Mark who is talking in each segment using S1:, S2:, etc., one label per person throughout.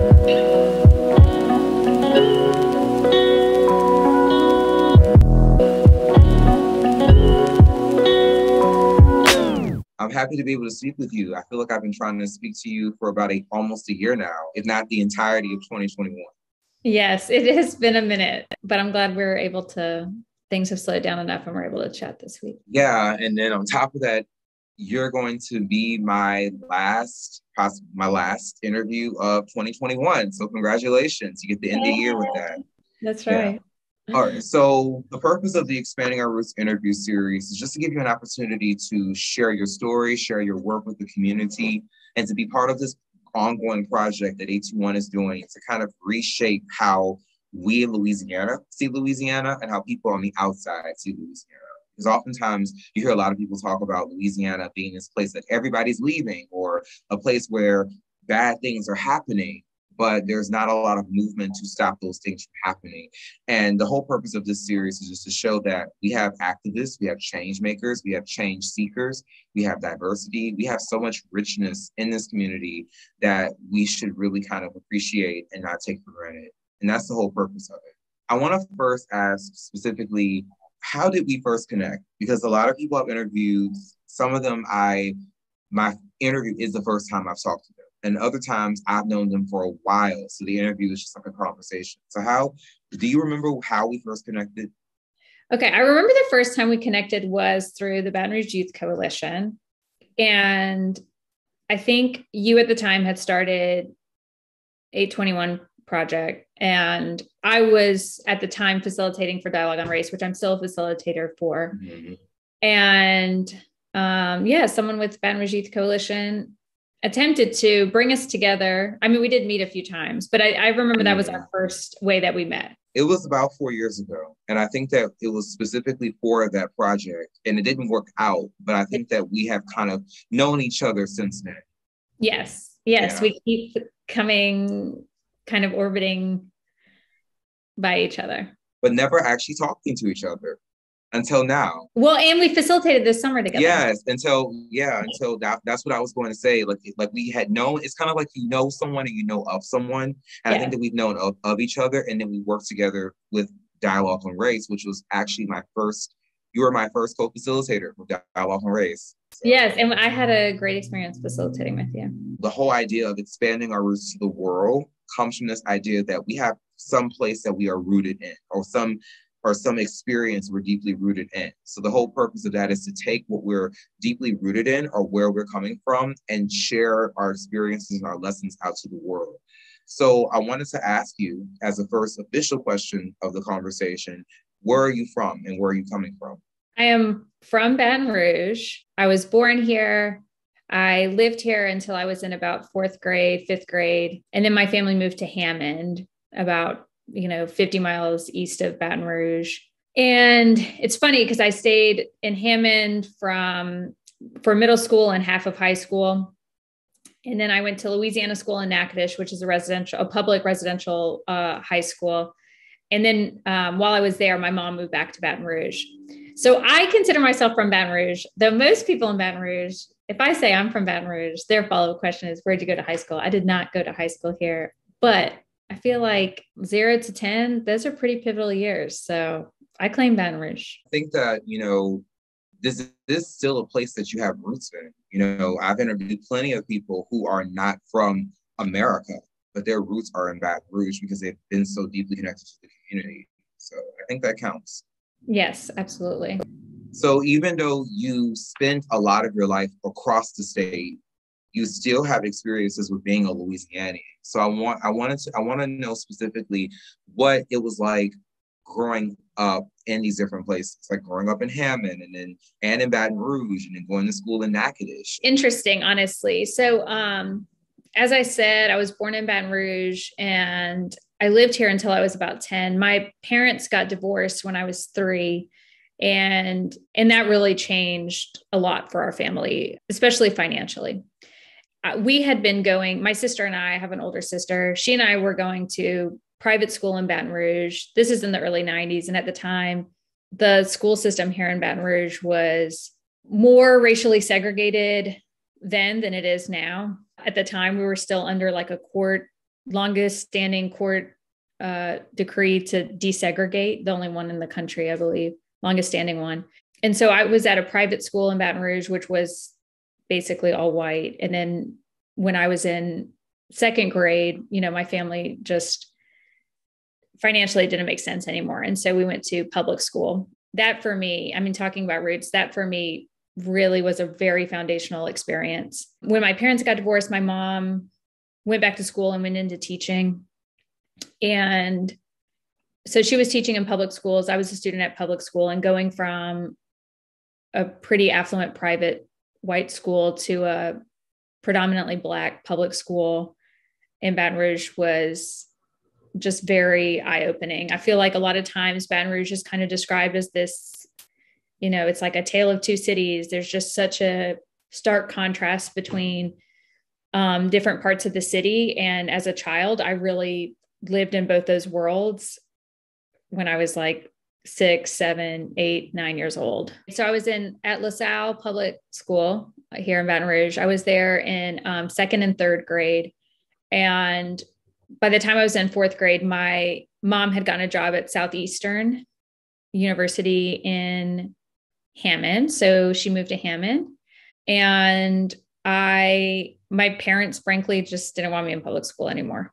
S1: I'm happy to be able to speak with you. I feel like I've been trying to speak to you for about a almost a year now, if not the entirety of 2021.
S2: Yes, it has been a minute, but I'm glad we're able to things have slowed down enough and we're able to chat this week.
S1: Yeah, and then on top of that, you're going to be my last my last interview of 2021. So congratulations. You get the end of the year with that.
S2: That's right. Yeah.
S1: All right. So the purpose of the Expanding Our Roots interview series is just to give you an opportunity to share your story, share your work with the community, and to be part of this ongoing project that 821 is doing to kind of reshape how we in Louisiana see Louisiana and how people on the outside see Louisiana. Because oftentimes you hear a lot of people talk about Louisiana being this place that everybody's leaving or a place where bad things are happening but there's not a lot of movement to stop those things from happening. And the whole purpose of this series is just to show that we have activists, we have change makers, we have change seekers, we have diversity, we have so much richness in this community that we should really kind of appreciate and not take for granted. And that's the whole purpose of it. I want to first ask specifically, how did we first connect? Because a lot of people I've interviewed, some of them I, my interview is the first time I've talked to them and other times I've known them for a while. So the interview is just like a conversation. So how do you remember how we first connected?
S2: Okay, I remember the first time we connected was through the Baton Rouge Youth Coalition. And I think you at the time had started 821 project and I was at the time facilitating for Dialogue on Race, which I'm still a facilitator for. Mm-hmm. And um, yeah, someone with Rouge Youth Coalition attempted to bring us together. I mean, we did meet a few times, but I, I remember that was our first way that we met.
S1: It was about four years ago. And I think that it was specifically for that project. And it didn't work out, but I think that we have kind of known each other since then.
S2: Yes. Yes. Yeah. We keep coming, kind of orbiting by each other.
S1: But never actually talking to each other until now.
S2: Well, and we facilitated this summer together.
S1: Yes, until yeah, until that, that's what I was going to say. Like like we had known. It's kind of like you know someone and you know of someone, and yeah. I think that we've known of, of each other, and then we worked together with Dialogue on Race, which was actually my first. You were my first co-facilitator with Dialogue on Race.
S2: So, yes, and I had a great experience facilitating with you.
S1: The whole idea of expanding our roots to the world comes from this idea that we have some place that we are rooted in, or some or some experience we're deeply rooted in. So the whole purpose of that is to take what we're deeply rooted in or where we're coming from and share our experiences and our lessons out to the world. So I wanted to ask you as the first official question of the conversation, where are you from and where are you coming from?
S2: I am from Baton Rouge. I was born here. I lived here until I was in about fourth grade, fifth grade. And then my family moved to Hammond about you know, 50 miles east of Baton Rouge. And it's funny because I stayed in Hammond from for middle school and half of high school. And then I went to Louisiana School in Natchitoches, which is a residential, a public residential uh, high school. And then um, while I was there, my mom moved back to Baton Rouge. So I consider myself from Baton Rouge, though most people in Baton Rouge, if I say I'm from Baton Rouge, their follow up question is, Where'd you go to high school? I did not go to high school here, but I feel like zero to 10, those are pretty pivotal years. So I claim Baton Rouge.
S1: I think that, you know, this, this is still a place that you have roots in. You know, I've interviewed plenty of people who are not from America, but their roots are in Baton Rouge because they've been so deeply connected to the community. So I think that counts.
S2: Yes, absolutely.
S1: So even though you spent a lot of your life across the state, you still have experiences with being a Louisianian. So I want I wanted to I want to know specifically what it was like growing up in these different places, like growing up in Hammond and then and in Baton Rouge and then going to school in Natchitoches.
S2: Interesting, honestly. So um as I said, I was born in Baton Rouge and I lived here until I was about 10. My parents got divorced when I was 3 and and that really changed a lot for our family, especially financially we had been going, my sister and I have an older sister. She and I were going to private school in Baton Rouge. This is in the early 90s. And at the time, the school system here in Baton Rouge was more racially segregated then than it is now. At the time, we were still under like a court longest standing court uh, decree to desegregate, the only one in the country, I believe, longest standing one. And so I was at a private school in Baton Rouge, which was basically all white. And then when I was in second grade, you know, my family just financially didn't make sense anymore. And so we went to public school. That for me, I mean, talking about roots, that for me really was a very foundational experience. When my parents got divorced, my mom went back to school and went into teaching. And so she was teaching in public schools. I was a student at public school and going from a pretty affluent private white school to a predominantly black public school in Baton Rouge was just very eye opening. I feel like a lot of times Baton Rouge is kind of described as this, you know, it's like a tale of two cities. There's just such a stark contrast between um, different parts of the city. And as a child, I really lived in both those worlds when I was like six, seven, eight, nine years old. So I was in at LaSalle Public School here in Baton Rouge. I was there in um, second and third grade. And by the time I was in fourth grade, my mom had gotten a job at Southeastern University in Hammond. So she moved to Hammond. And I, my parents, frankly, just didn't want me in public school anymore.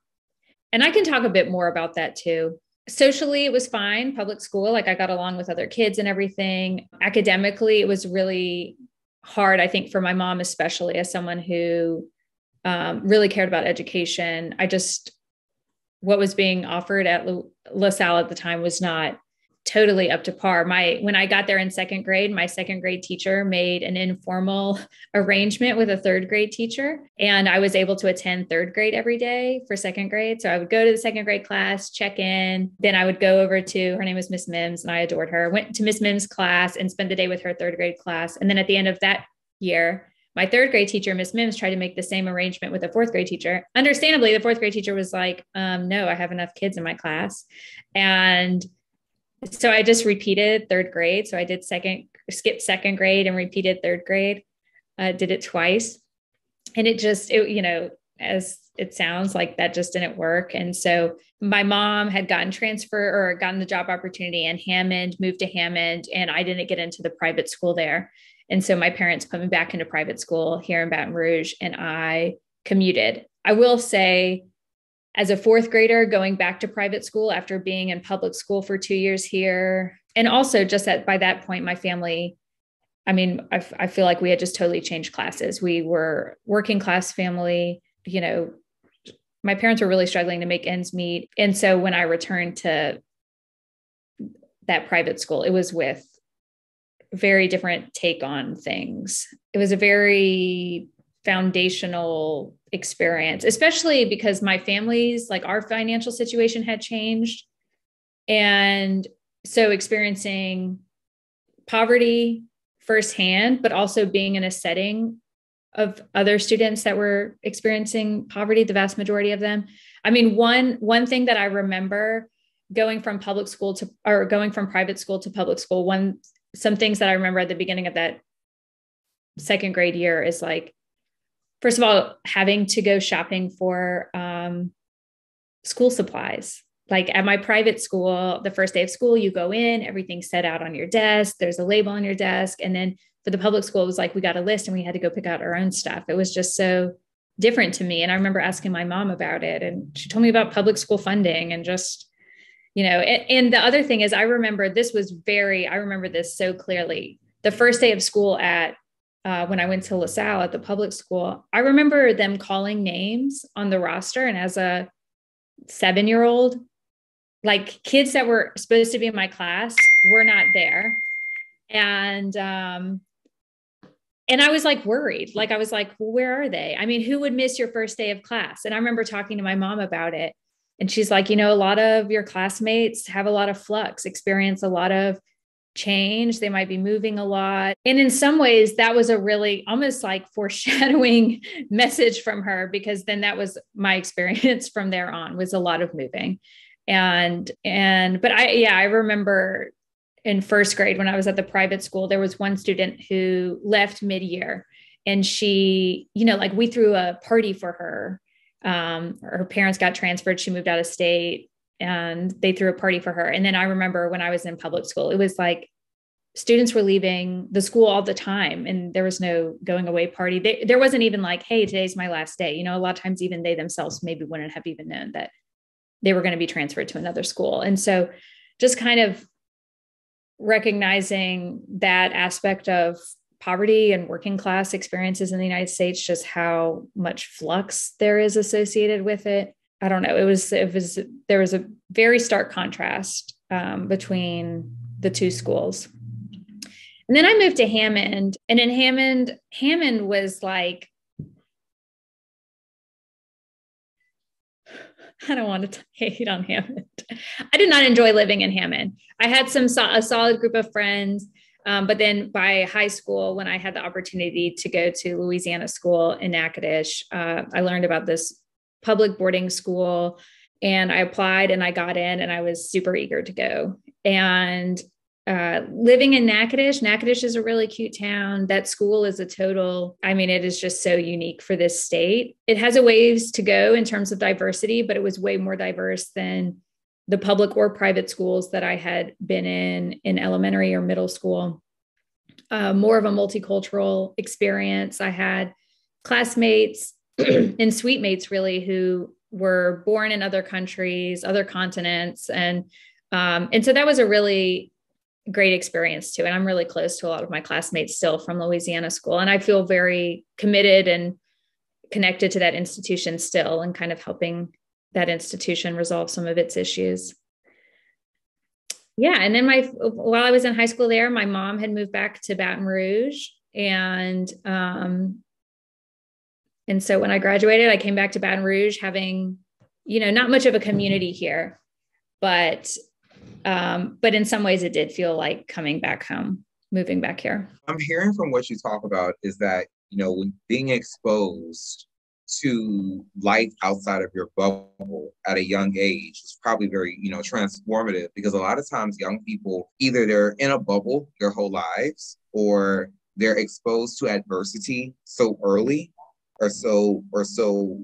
S2: And I can talk a bit more about that too. Socially, it was fine, public school. Like I got along with other kids and everything. Academically, it was really hard, I think, for my mom, especially as someone who um, really cared about education. I just, what was being offered at LaSalle at the time was not totally up to par. My when I got there in second grade, my second grade teacher made an informal arrangement with a third grade teacher and I was able to attend third grade every day for second grade. So I would go to the second grade class, check in, then I would go over to her name was Miss Mims and I adored her. Went to Miss Mims class and spent the day with her third grade class. And then at the end of that year, my third grade teacher, Miss Mims, tried to make the same arrangement with a fourth grade teacher. Understandably, the fourth grade teacher was like, um, no, I have enough kids in my class. And so I just repeated third grade. So I did second, skipped second grade and repeated third grade. Uh, did it twice. And it just, it, you know, as it sounds like that just didn't work. And so my mom had gotten transfer or gotten the job opportunity in Hammond, moved to Hammond, and I didn't get into the private school there. And so my parents put me back into private school here in Baton Rouge and I commuted. I will say, as a fourth grader, going back to private school after being in public school for two years here, and also just at by that point, my family, I mean, I, I feel like we had just totally changed classes. We were working class family, you know, my parents were really struggling to make ends meet. And so when I returned to that private school, it was with very different take on things. It was a very foundational experience, especially because my family's like our financial situation had changed. And so experiencing poverty firsthand, but also being in a setting of other students that were experiencing poverty, the vast majority of them. I mean, one one thing that I remember going from public school to or going from private school to public school, one some things that I remember at the beginning of that second grade year is like, first of all, having to go shopping for um, school supplies. Like at my private school, the first day of school, you go in, everything's set out on your desk, there's a label on your desk. And then for the public school, it was like we got a list and we had to go pick out our own stuff. It was just so different to me. And I remember asking my mom about it, and she told me about public school funding and just you know and, and the other thing is i remember this was very i remember this so clearly the first day of school at uh, when I went to LaSalle at the public school, I remember them calling names on the roster. And as a seven year old, like kids that were supposed to be in my class were not there. And, um, and I was like worried. Like, I was like, well, where are they? I mean, who would miss your first day of class? And I remember talking to my mom about it. And she's like, you know, a lot of your classmates have a lot of flux, experience a lot of change. They might be moving a lot. And in some ways, that was a really almost like foreshadowing message from her because then that was my experience from there on was a lot of moving. And, and, but I, yeah, I remember in first grade when I was at the private school, there was one student who left mid year and she, you know, like we threw a party for her Um, her parents got transferred. She moved out of state and they threw a party for her. And then I remember when I was in public school, it was like students were leaving the school all the time and there was no going away party. They, there wasn't even like, hey, today's my last day. You know, a lot of times even they themselves maybe wouldn't have even known that they were going to be transferred to another school. And so just kind of recognizing that aspect of poverty and working class experiences in the United States, just how much flux there is associated with it. I don't know. It was it was there was a very stark contrast um, between the two schools. And then I moved to Hammond, and in Hammond, Hammond was like I don't want to hate on Hammond. I did not enjoy living in Hammond. I had some a solid group of friends, um, but then by high school, when I had the opportunity to go to Louisiana school in Natchitoches, uh, I learned about this public boarding school, and I applied and I got in, and I was super eager to go. And uh, living in Natchitoches, Natchitoches is a really cute town. That school is a total, I mean, it is just so unique for this state. It has a ways to go in terms of diversity, but it was way more diverse than the public or private schools that I had been in in elementary or middle school. Uh, more of a multicultural experience. I had classmates and suite mates really who were born in other countries, other continents, and um, and so that was a really great experience too. And I'm really close to a lot of my classmates still from Louisiana school. And I feel very committed and connected to that institution still and kind of helping that institution resolve some of its issues. Yeah. And then my, while I was in high school there, my mom had moved back to Baton Rouge. And, um, and so when I graduated, I came back to Baton Rouge having, you know, not much of a community here, but um, but in some ways, it did feel like coming back home, moving back here.
S1: I'm hearing from what you talk about is that, you know, when being exposed to life outside of your bubble at a young age is probably very, you know, transformative because a lot of times young people either they're in a bubble their whole lives or they're exposed to adversity so early or so or so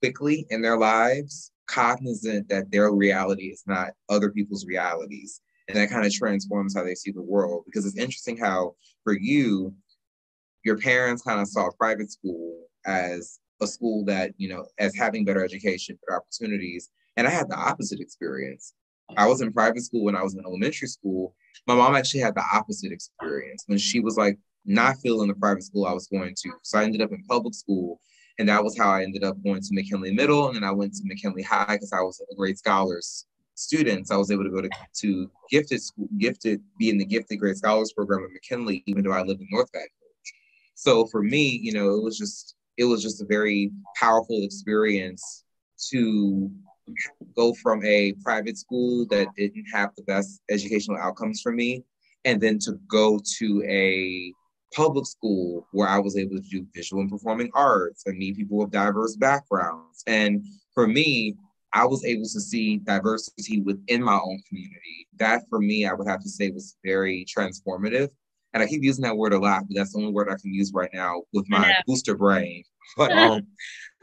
S1: quickly in their lives cognizant that their reality is not other people's realities. And that kind of transforms how they see the world. Because it's interesting how, for you, your parents kind of saw private school as a school that, you know, as having better education, better opportunities. And I had the opposite experience. I was in private school when I was in elementary school. My mom actually had the opposite experience when she was like not feeling the private school I was going to. So I ended up in public school and that was how I ended up going to McKinley Middle. And then I went to McKinley High because I was a great scholars student. So I was able to go to, to gifted school, gifted, be in the gifted great scholars program at McKinley, even though I lived in North Baton Rouge. So for me, you know, it was just, it was just a very powerful experience to go from a private school that didn't have the best educational outcomes for me and then to go to a public school where I was able to do visual and performing arts and meet people with diverse backgrounds. And for me, I was able to see diversity within my own community. That for me, I would have to say was very transformative. And I keep using that word a lot, but that's the only word I can use right now with my booster brain. But um,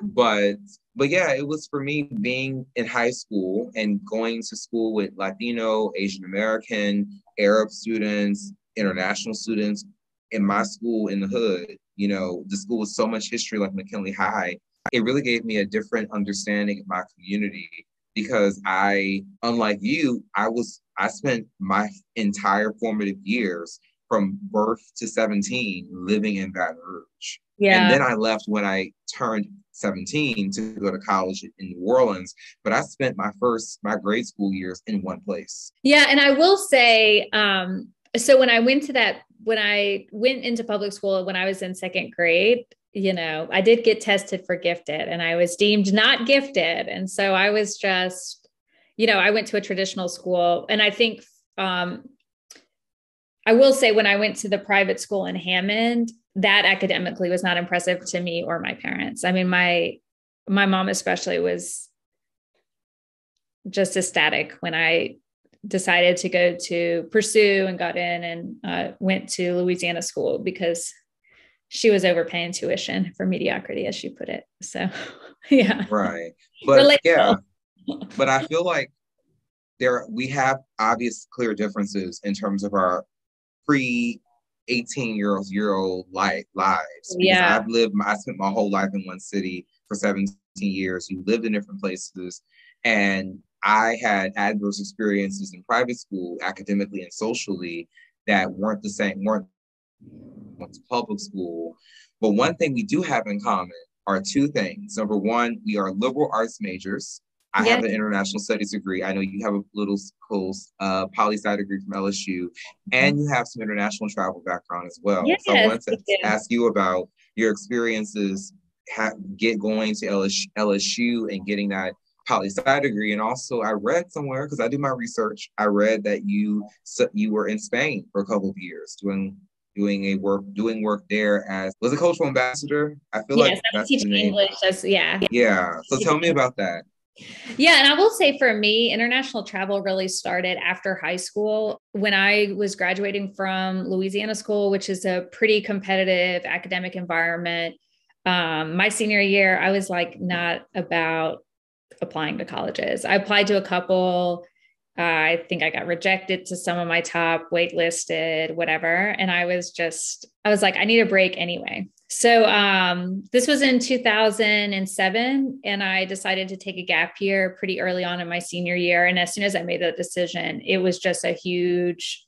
S1: but but yeah, it was for me being in high school and going to school with Latino, Asian American, Arab students, international students, in my school in the hood, you know, the school with so much history like McKinley High, it really gave me a different understanding of my community because I, unlike you, I was, I spent my entire formative years from birth to 17 living in Baton Rouge. Yeah. And then I left when I turned 17 to go to college in New Orleans, but I spent my first, my grade school years in one place.
S2: Yeah. And I will say, um, so when I went to that when I went into public school when I was in second grade, you know, I did get tested for gifted and I was deemed not gifted. And so I was just, you know, I went to a traditional school. And I think um, I will say when I went to the private school in Hammond, that academically was not impressive to me or my parents. I mean, my my mom especially was just ecstatic when I decided to go to pursue and got in and uh, went to Louisiana school because she was overpaying tuition for mediocrity, as she put it. So, yeah.
S1: Right. But Relatable. yeah. But I feel like there we have obvious clear differences in terms of our pre 18 year old year old life lives.
S2: Yeah.
S1: I've lived I spent my whole life in one city for 17 years. You lived in different places. And I had adverse experiences in private school, academically and socially, that weren't the same, weren't went to public school. But one thing we do have in common are two things. Number one, we are liberal arts majors. I yes. have an international studies degree. I know you have a little close uh, poli sci degree from LSU, and you have some international travel background as well.
S2: Yes,
S1: so I wanted to ask you about your experiences ha- get going to LSU, LSU and getting that poli sci degree. And also, I read somewhere because I do my research. I read that you you were in Spain for a couple of years doing doing a work doing work there as was a cultural ambassador. I feel yes, like
S2: that's teaching English. That's, yeah.
S1: Yeah. So tell me about that.
S2: Yeah, and I will say for me, international travel really started after high school when I was graduating from Louisiana School, which is a pretty competitive academic environment. Um, my senior year, I was like not about applying to colleges. I applied to a couple. Uh, I think I got rejected to some of my top waitlisted, whatever. And I was just, I was like, I need a break anyway. So um, this was in 2007, and I decided to take a gap year pretty early on in my senior year. And as soon as I made that decision, it was just a huge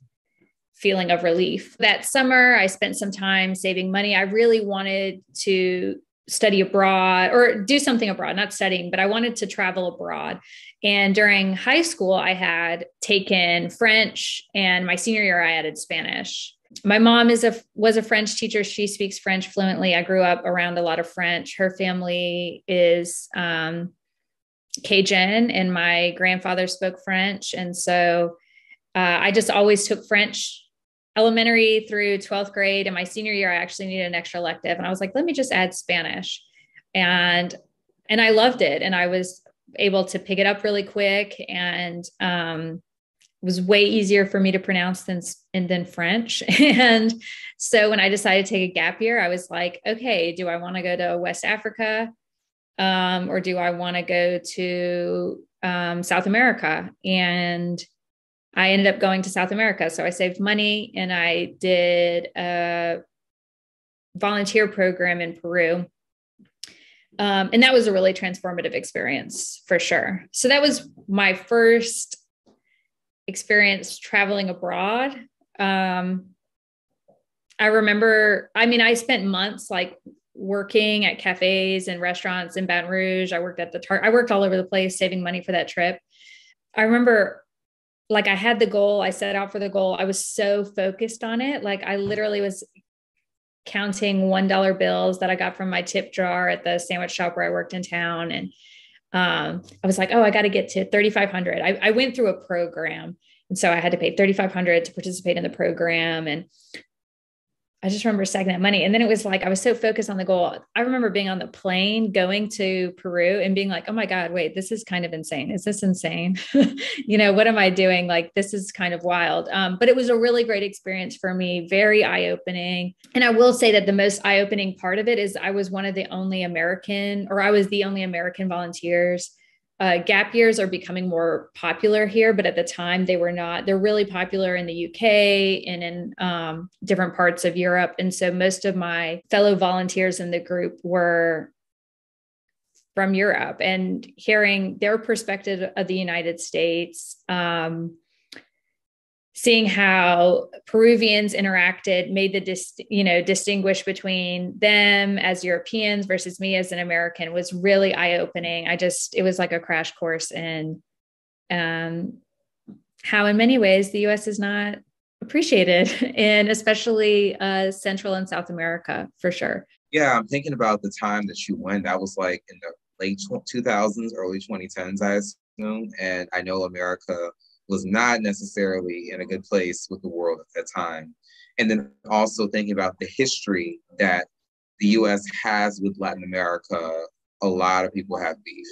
S2: feeling of relief. That summer, I spent some time saving money. I really wanted to study abroad or do something abroad, not studying, but I wanted to travel abroad. And during high school, I had taken French, and my senior year, I added Spanish my mom is a was a French teacher. She speaks French fluently. I grew up around a lot of French. Her family is um, Cajun, and my grandfather spoke French, and so uh, I just always took French elementary through 12th grade. And my senior year, I actually needed an extra elective, and I was like, let me just add Spanish, and and I loved it, and I was able to pick it up really quick and um, was way easier for me to pronounce than than French. And so when I decided to take a gap year, I was like, okay, do I want to go to West Africa, um, or do I want to go to um, South America? And I ended up going to South America. So I saved money and I did a volunteer program in Peru. Um, and that was a really transformative experience for sure. So that was my first experience traveling abroad. Um, I remember, I mean, I spent months like working at cafes and restaurants in Baton Rouge. I worked at the tar- I worked all over the place saving money for that trip. I remember like I had the goal, I set out for the goal. I was so focused on it. Like I literally was counting $1 bills that I got from my tip jar at the sandwich shop where I worked in town and um, I was like, oh, I got to get to 3,500. I, I went through a program. And so I had to pay 3,500 to participate in the program. And I just remember stacking that money. And then it was like, I was so focused on the goal. I remember being on the plane going to Peru and being like, oh my God, wait, this is kind of insane. Is this insane? you know, what am I doing? Like, this is kind of wild. Um, but it was a really great experience for me, very eye opening. And I will say that the most eye opening part of it is I was one of the only American, or I was the only American volunteers uh, gap years are becoming more popular here, but at the time they were not. They're really popular in the UK and in um, different parts of Europe. And so most of my fellow volunteers in the group were from Europe and hearing their perspective of the United States. Um, seeing how Peruvians interacted made the dis, you know distinguish between them as Europeans versus me as an American was really eye opening. I just it was like a crash course in um, how in many ways the U.S. is not appreciated, and especially uh, Central and South America for sure.
S1: Yeah, I'm thinking about the time that you went. That was like in the late 2000s, early 2010s, I assume, and I know America was not necessarily in a good place with the world at that time. And then also thinking about the history that the US has with Latin America, a lot of people have beef.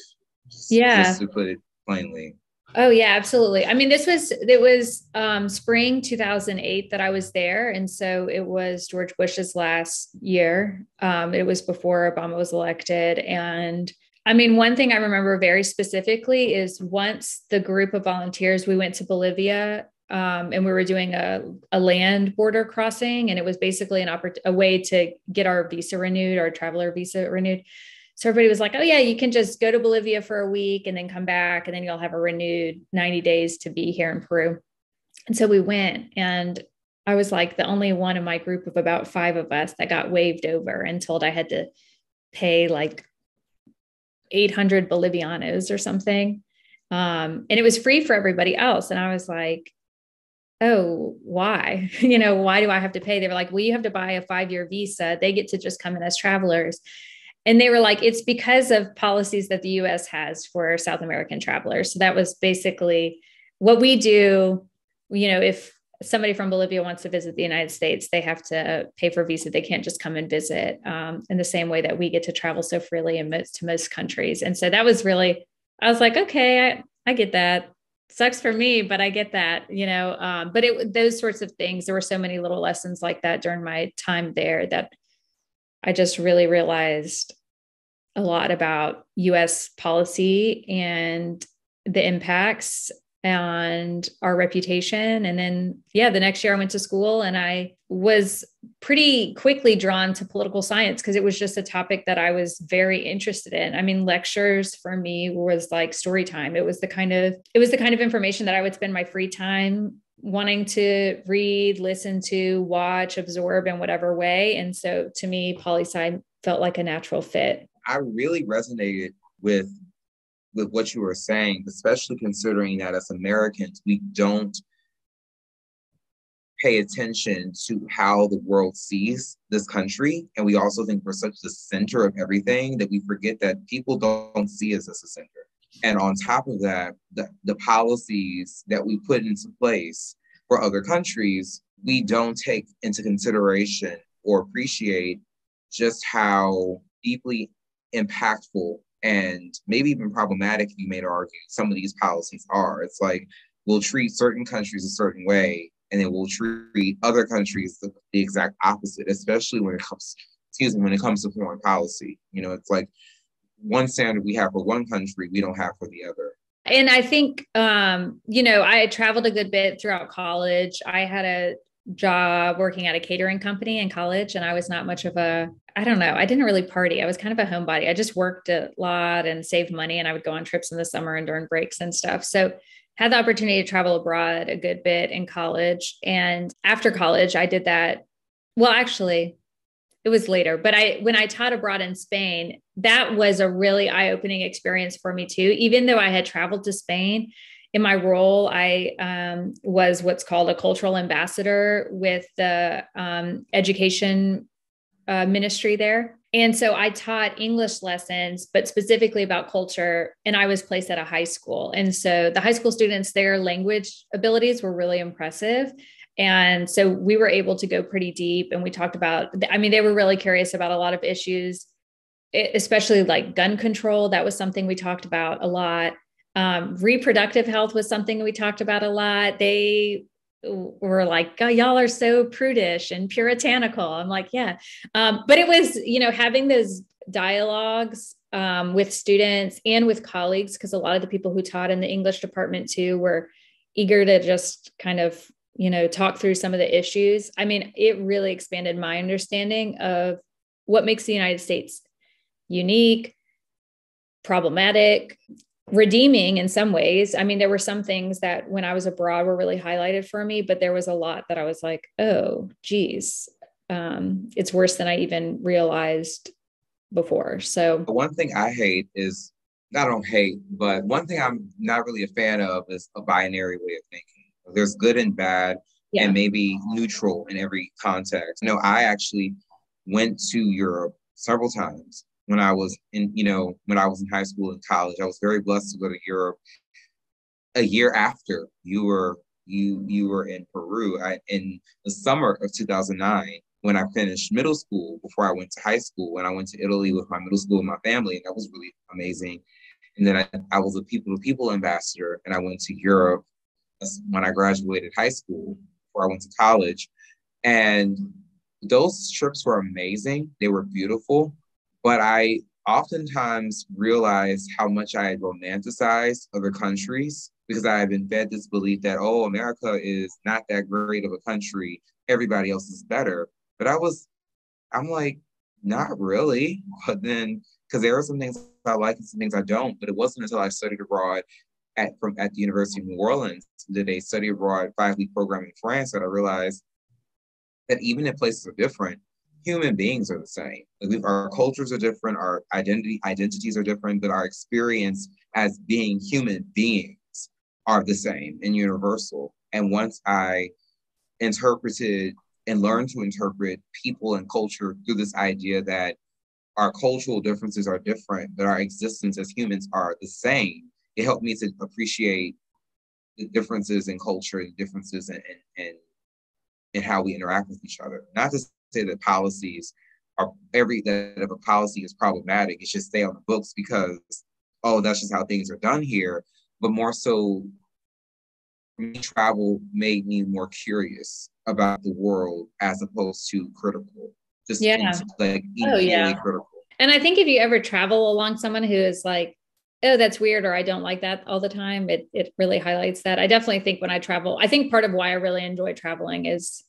S2: Yeah.
S1: Just to put it plainly.
S2: Oh yeah, absolutely. I mean, this was it was um, spring 2008 that I was there, and so it was George Bush's last year. Um, it was before Obama was elected, and I mean, one thing I remember very specifically is once the group of volunteers, we went to Bolivia um, and we were doing a, a land border crossing, and it was basically an oppor- a way to get our visa renewed, our traveler visa renewed. So everybody was like, oh, yeah, you can just go to Bolivia for a week and then come back, and then you'll have a renewed 90 days to be here in Peru. And so we went, and I was like the only one in my group of about five of us that got waved over and told I had to pay like 800 Bolivianos or something. Um, and it was free for everybody else. And I was like, oh, why? you know, why do I have to pay? They were like, well, you have to buy a five year visa. They get to just come in as travelers. And they were like, it's because of policies that the US has for South American travelers. So that was basically what we do. You know, if somebody from Bolivia wants to visit the United States, they have to pay for a visa. They can't just come and visit um, in the same way that we get to travel so freely in most, to most countries. And so that was really, I was like, okay, I, I get that. Sucks for me, but I get that, you know. Um, but it those sorts of things. There were so many little lessons like that during my time there that I just really realized a lot about U.S. policy and the impacts and our reputation. And then, yeah, the next year I went to school and I was pretty quickly drawn to political science because it was just a topic that I was very interested in. I mean, lectures for me was like story time. It was the kind of it was the kind of information that I would spend my free time wanting to read, listen to, watch, absorb in whatever way. And so to me, poli sci felt like a natural fit.
S1: I really resonated with with what you were saying, especially considering that as Americans, we don't pay attention to how the world sees this country. And we also think we're such the center of everything that we forget that people don't see us as a center. And on top of that, the, the policies that we put into place for other countries, we don't take into consideration or appreciate just how deeply impactful and maybe even problematic, you may argue, some of these policies are. It's like we'll treat certain countries a certain way, and then we'll treat other countries the, the exact opposite, especially when it comes, excuse me, when it comes to foreign policy. You know, it's like one standard we have for one country, we don't have for the other.
S2: And I think, um, you know, I traveled a good bit throughout college. I had a job working at a catering company in college, and I was not much of a I don't know. I didn't really party. I was kind of a homebody. I just worked a lot and saved money and I would go on trips in the summer and during breaks and stuff. So had the opportunity to travel abroad a good bit in college. And after college, I did that. Well, actually, it was later, but I when I taught abroad in Spain, that was a really eye-opening experience for me too. Even though I had traveled to Spain, in my role, I um, was what's called a cultural ambassador with the um, education uh, ministry there. And so I taught English lessons, but specifically about culture. And I was placed at a high school. And so the high school students, their language abilities were really impressive. And so we were able to go pretty deep. And we talked about, I mean, they were really curious about a lot of issues, especially like gun control. That was something we talked about a lot. Um, reproductive health was something we talked about a lot. They were like, oh, y'all are so prudish and puritanical. I'm like, yeah. Um, but it was, you know, having those dialogues um, with students and with colleagues, because a lot of the people who taught in the English department too were eager to just kind of, you know, talk through some of the issues. I mean, it really expanded my understanding of what makes the United States unique, problematic, redeeming in some ways. I mean, there were some things that when I was abroad were really highlighted for me, but there was a lot that I was like, oh, geez, um, it's worse than I even realized before. So,
S1: one thing I hate is I don't hate, but one thing I'm not really a fan of is a binary way of thinking. There's good and bad, yeah. and maybe neutral in every context. no, I actually went to Europe several times when I was in, you know, when I was in high school and college. I was very blessed to go to Europe a year after you were you you were in Peru I, in the summer of 2009 when I finished middle school before I went to high school and I went to Italy with my middle school and my family and that was really amazing. And then I, I was a people to people ambassador and I went to Europe when I graduated high school before I went to college. And those trips were amazing. They were beautiful but I oftentimes realized how much I had romanticized other countries because I had been fed this belief that, oh, America is not that great of a country. Everybody else is better. But I was, I'm like, not really. But then, because there are some things I like and some things I don't. But it wasn't until I studied abroad at from at the University of New Orleans, did a study abroad five week program in France, that I realized that even if places are different, human beings are the same. Like our cultures are different, our identity identities are different, but our experience as being human beings are the same and universal. And once I interpreted and learned to interpret people and culture through this idea that our cultural differences are different, but our existence as humans are the same, it helped me to appreciate the differences in culture and differences in, in, in, in how we interact with each other. Not to say that policies are every that if a policy is problematic, it should stay on the books because oh, that's just how things are done here. But more so, travel made me more curious about the world as opposed to critical.
S2: Just yeah, like oh yeah, critical. And I think if you ever travel along someone who is like, oh, that's weird, or I don't like that all the time, it it really highlights that. I definitely think when I travel, I think part of why I really enjoy traveling is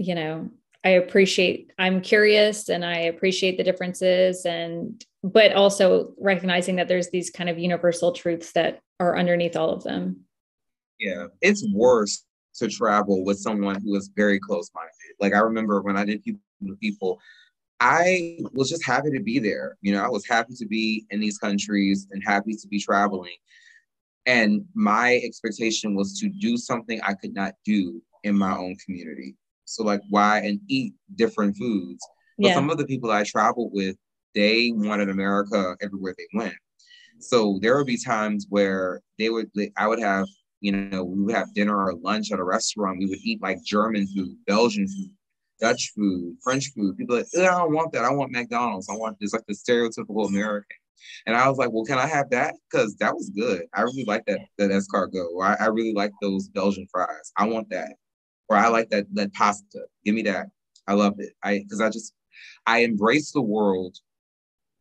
S2: you know i appreciate i'm curious and i appreciate the differences and but also recognizing that there's these kind of universal truths that are underneath all of them.
S1: Yeah it's worse to travel with someone who is very close minded like i remember when i did people people i was just happy to be there. You know i was happy to be in these countries and happy to be traveling. And my expectation was to do something i could not do in my own community so like why and eat different foods. But yeah. some of the people I traveled with, they wanted America everywhere they went. So there would be times where they would, I would have, you know, we would have dinner or lunch at a restaurant. We would eat like German food, Belgian food, Dutch food, French food. People like, I don't want that. I want McDonald's. I want this like the stereotypical American. And I was like, well, can I have that? Because that was good. I really like that that escargot. I, I really like those Belgian fries. I want that or I like that that pasta. Give me that. I love it. I because I just I embrace the world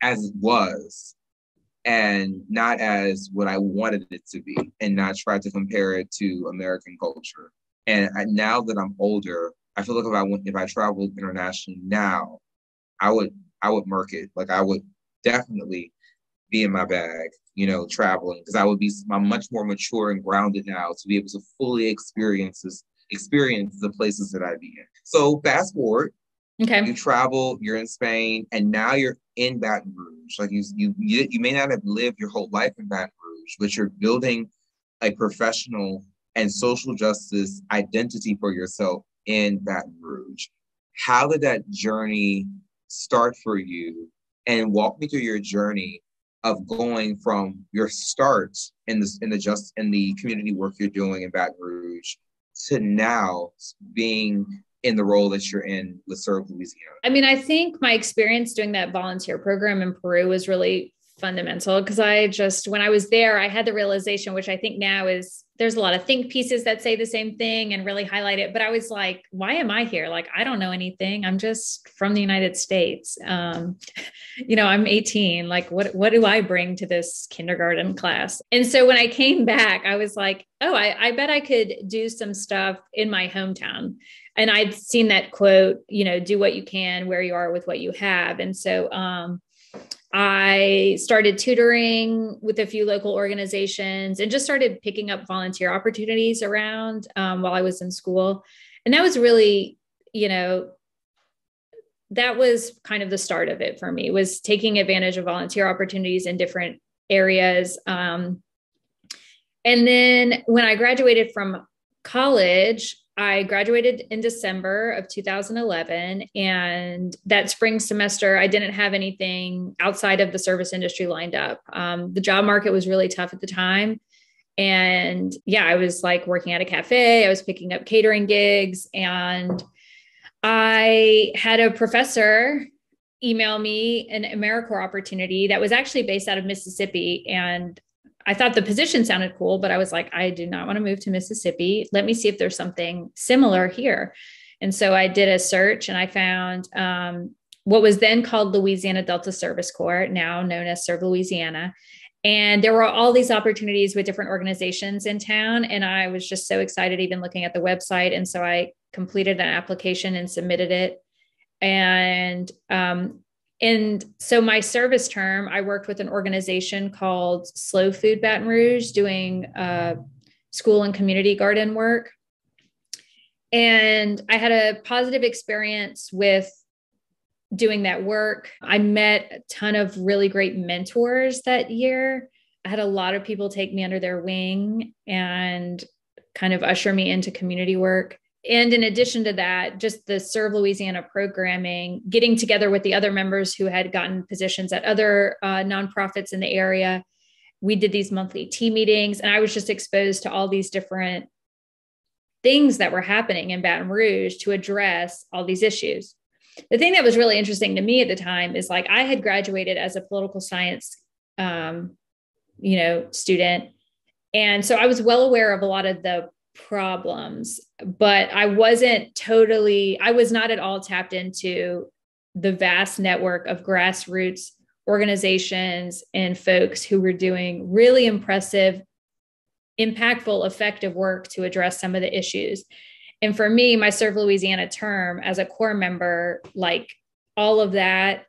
S1: as it was and not as what I wanted it to be, and not try to compare it to American culture. And I, now that I'm older, I feel like if I went, if I traveled internationally now, I would I would mark it. Like I would definitely be in my bag, you know, traveling because I would be I'm much more mature and grounded now to be able to fully experience this experience the places that I'd be in. So fast forward, okay, you travel, you're in Spain, and now you're in Baton Rouge. Like you, you, you, may not have lived your whole life in Baton Rouge, but you're building a professional and social justice identity for yourself in Baton Rouge. How did that journey start for you? And walk me through your journey of going from your start in the in the just in the community work you're doing in Baton Rouge to now being in the role that you're in with Serve Louisiana?
S2: I mean, I think my experience doing that volunteer program in Peru was really fundamental because I just, when I was there, I had the realization, which I think now is there's a lot of think pieces that say the same thing and really highlight it. But I was like, why am I here? Like, I don't know anything. I'm just from the United States. Um, you know, I'm 18. Like, what, what do I bring to this kindergarten class? And so when I came back, I was like, oh, I, I bet I could do some stuff in my hometown. And I'd seen that quote, you know, do what you can where you are with what you have. And so, um, I started tutoring with a few local organizations and just started picking up volunteer opportunities around um, while I was in school. And that was really, you know, that was kind of the start of it for me was taking advantage of volunteer opportunities in different areas. Um, and then when I graduated from college, I graduated in December of 2011. And that spring semester, I didn't have anything outside of the service industry lined up. Um, the job market was really tough at the time. And yeah, I was like working at a cafe, I was picking up catering gigs. And I had a professor email me an AmeriCorps opportunity that was actually based out of Mississippi. And I thought the position sounded cool, but I was like, I do not want to move to Mississippi. Let me see if there's something similar here. And so I did a search and I found um, what was then called Louisiana Delta Service Corps, now known as Serve Louisiana. And there were all these opportunities with different organizations in town. And I was just so excited, even looking at the website. And so I completed an application and submitted it. And um, and so my service term, I worked with an organization called Slow Food Baton Rouge, doing uh, school and community garden work. And I had a positive experience with doing that work. I met a ton of really great mentors that year. I had a lot of people take me under their wing and kind of usher me into community work. And in addition to that, just the Serve Louisiana programming, getting together with the other members who had gotten positions at other uh, nonprofits in the area. We did these monthly tea meetings, and I was just exposed to all these different things that were happening in Baton Rouge to address all these issues the thing that was really interesting to me at the time is like I had graduated as a political science, um, you know, student, and so I was well aware of a lot of the problems, but I wasn't totally. I was not at all tapped into the vast network of grassroots organizations and folks who were doing really impressive impactful effective work to address some of the issues and for me, my Serve Louisiana term as a core member, like all of that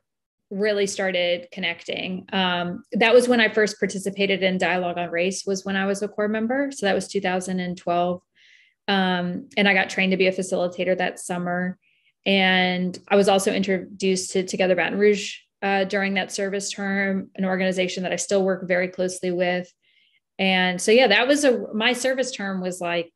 S2: really started connecting. Um, that was when I first participated in Dialogue on Race, was when I was a core member. So that was 2012. Um, and I got trained to be a facilitator that summer. And I was also introduced to Together Baton Rouge uh, during that service term, an organization that I still work very closely with. And so, yeah, that was a my service term was like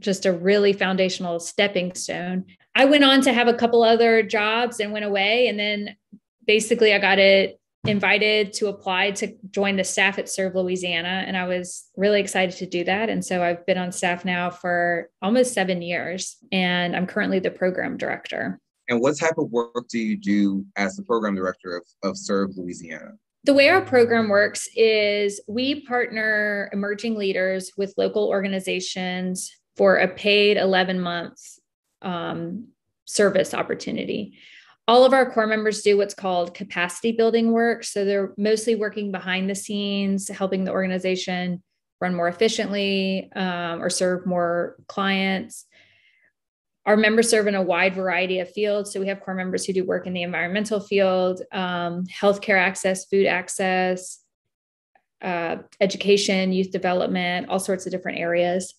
S2: just a really foundational stepping stone. I went on to have a couple other jobs and went away. And then basically, I got it invited to apply to join the staff at Serve Louisiana. And I was really excited to do that. And so I've been on staff now for almost seven years, and I'm currently the program director.
S1: And what type of work do you do as the program director of, of Serve Louisiana?
S2: The way our program works is we partner emerging leaders with local organizations for a paid 11 months um, service opportunity. All of our core members do what's called capacity building work. So they're mostly working behind the scenes, helping the organization run more efficiently um, or serve more clients. Our members serve in a wide variety of fields. So we have core members who do work in the environmental field, um, healthcare access, food access, uh, education, youth development, all sorts of different areas.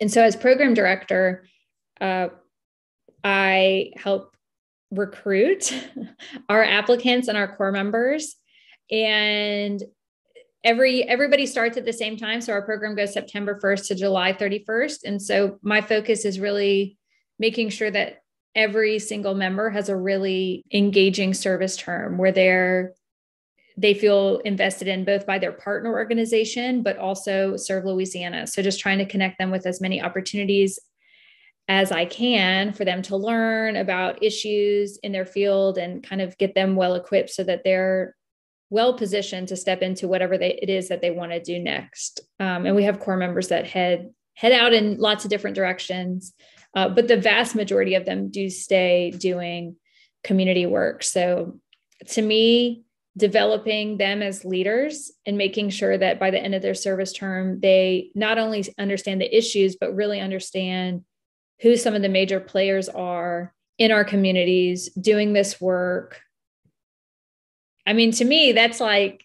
S2: And so, as program director, uh, I help recruit our applicants and our core members. And every everybody starts at the same time. So our program goes September 1st to July 31st. And so my focus is really making sure that every single member has a really engaging service term where they're they feel invested in both by their partner organization, but also Serve Louisiana. So just trying to connect them with as many opportunities as I can for them to learn about issues in their field and kind of get them well equipped so that they're well positioned to step into whatever they, it is that they want to do next. Um, and we have core members that head head out in lots of different directions, uh, but the vast majority of them do stay doing community work. So to me, developing them as leaders and making sure that by the end of their service term, they not only understand the issues, but really understand who some of the major players are in our communities doing this work. I mean, to me, that's like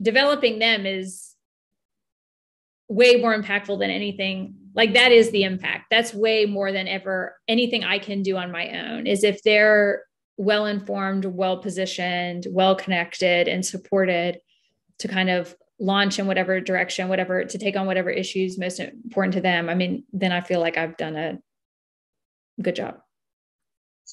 S2: developing them is way more impactful than anything. Like, that is the impact. That's way more than ever anything I can do on my own. Is if they're well informed, well positioned, well connected, and supported to kind of launch in whatever direction, whatever to take on whatever issues most important to them. I mean, then I feel like I've done a good job.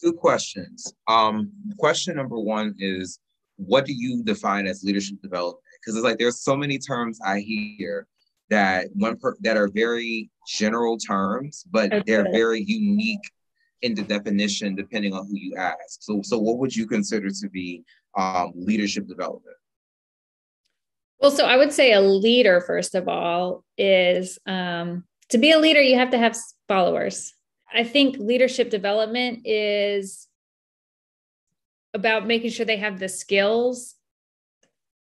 S1: Two questions. Um, question number one is what do you define as leadership development? Because it's like there's so many terms I hear that one per- that are very general terms, but okay. they're very unique in the definition depending on who you ask. So, so what would you consider to be um, leadership development?
S2: Well, so I would say a leader, first of all, is um, to be a leader, you have to have followers. I think leadership development is about making sure they have the skills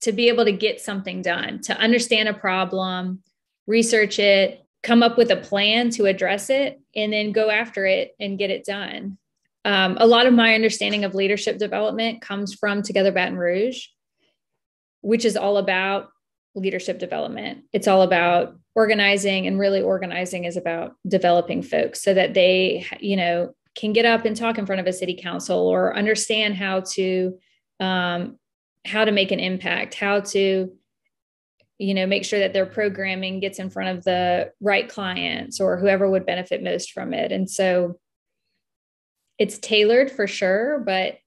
S2: to be able to get something done, to understand a problem, research it, come up with a plan to address it, and then go after it and get it done. Um, a lot of my understanding of leadership development comes from Together Baton Rouge, which is all about leadership development. It's all about organizing, and really organizing is about developing folks so that they, you know, can get up and talk in front of a city council or understand how to um, how to make an impact, how to you know make sure that their programming gets in front of the right clients or whoever would benefit most from it. And so it's tailored for sure, but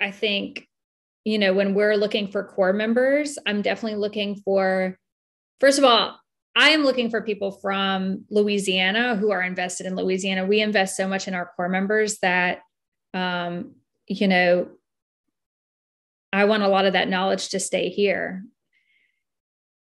S2: I think you know when we're looking for core members, I'm definitely looking for first of all I am looking for people from Louisiana who are invested in Louisiana. We invest so much in our core members that, um, you know, I want a lot of that knowledge to stay here.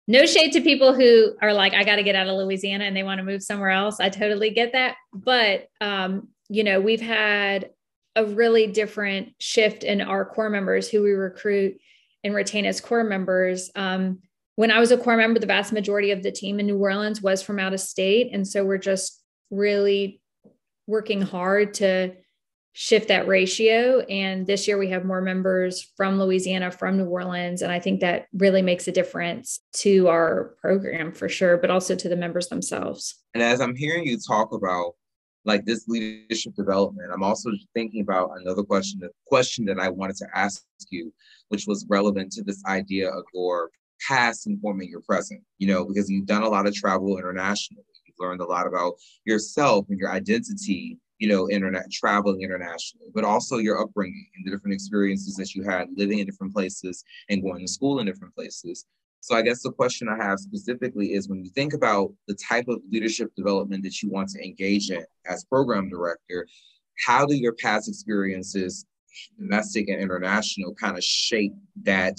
S2: No shade to people who are like, I got to get out of Louisiana and they want to move somewhere else. I totally get that. But, um, you know, we've had a really different shift in our core members who we recruit and retain as core members. Um, when I was a core member, the vast majority of the team in New Orleans was from out of state. And so we're just really working hard to shift that ratio. And this year we have more members from Louisiana, from New Orleans. And I think that really makes a difference to our program for sure, but also to the members themselves.
S1: And as I'm hearing you talk about like this leadership development, I'm also thinking about another question, the question that I wanted to ask you, which was relevant to this idea of your past informing your present, you know, because you've done a lot of travel internationally. You've learned a lot about yourself and your identity, you know, internet traveling internationally, but also your upbringing and the different experiences that you had living in different places and going to school in different places. So I guess the question I have specifically is when you think about the type of leadership development that you want to engage in as program director, how do your past experiences, domestic and international, kind of shape that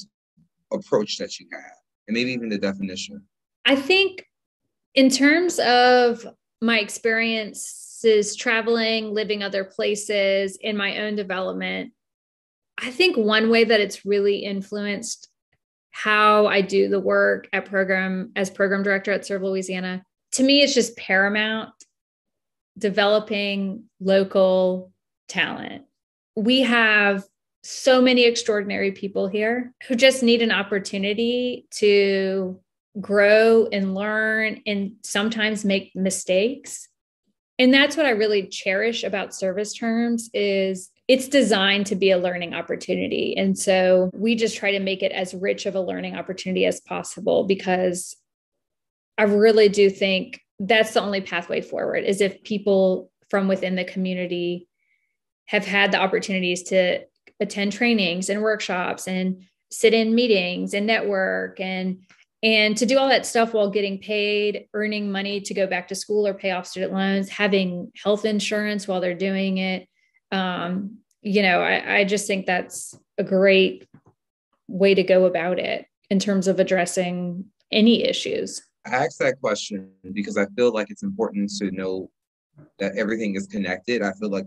S1: approach that you have and maybe even the definition?
S2: I think in terms of my experiences traveling, living other places, in my own development, I think one way that it's really influenced how I do the work at program as program director at Serve Louisiana, to me, it's just paramount developing local talent. We have so many extraordinary people here who just need an opportunity to grow and learn and sometimes make mistakes and that's what i really cherish about service terms is it's designed to be a learning opportunity. And so we just try to make it as rich of a learning opportunity as possible because i really do think that's the only pathway forward is if people from within the community have had the opportunities to attend trainings and workshops and sit in meetings and network and and to do all that stuff while getting paid earning money to go back to school or pay off student loans having health insurance while they're doing it um, you know I, I just think that's a great way to go about it in terms of addressing any issues
S1: i asked that question because i feel like it's important to know that everything is connected i feel like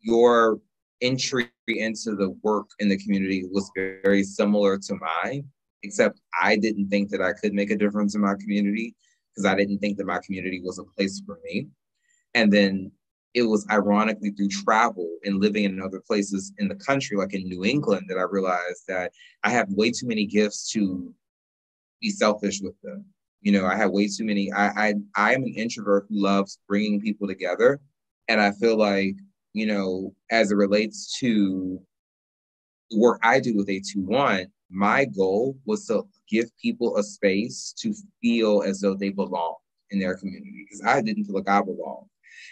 S1: your entry into the work in the community was very similar to mine, except I didn't think that I could make a difference in my community because I didn't think that my community was a place for me. And then it was ironically through travel and living in other places in the country, like in New England, that I realized that I have way too many gifts to be selfish with them. You know, I have way too many. I I I am an introvert who loves bringing people together, and I feel like you know, as it relates to the work I do with 821, my goal was to give people a space to feel as though they belong in their community because I didn't feel like I belonged.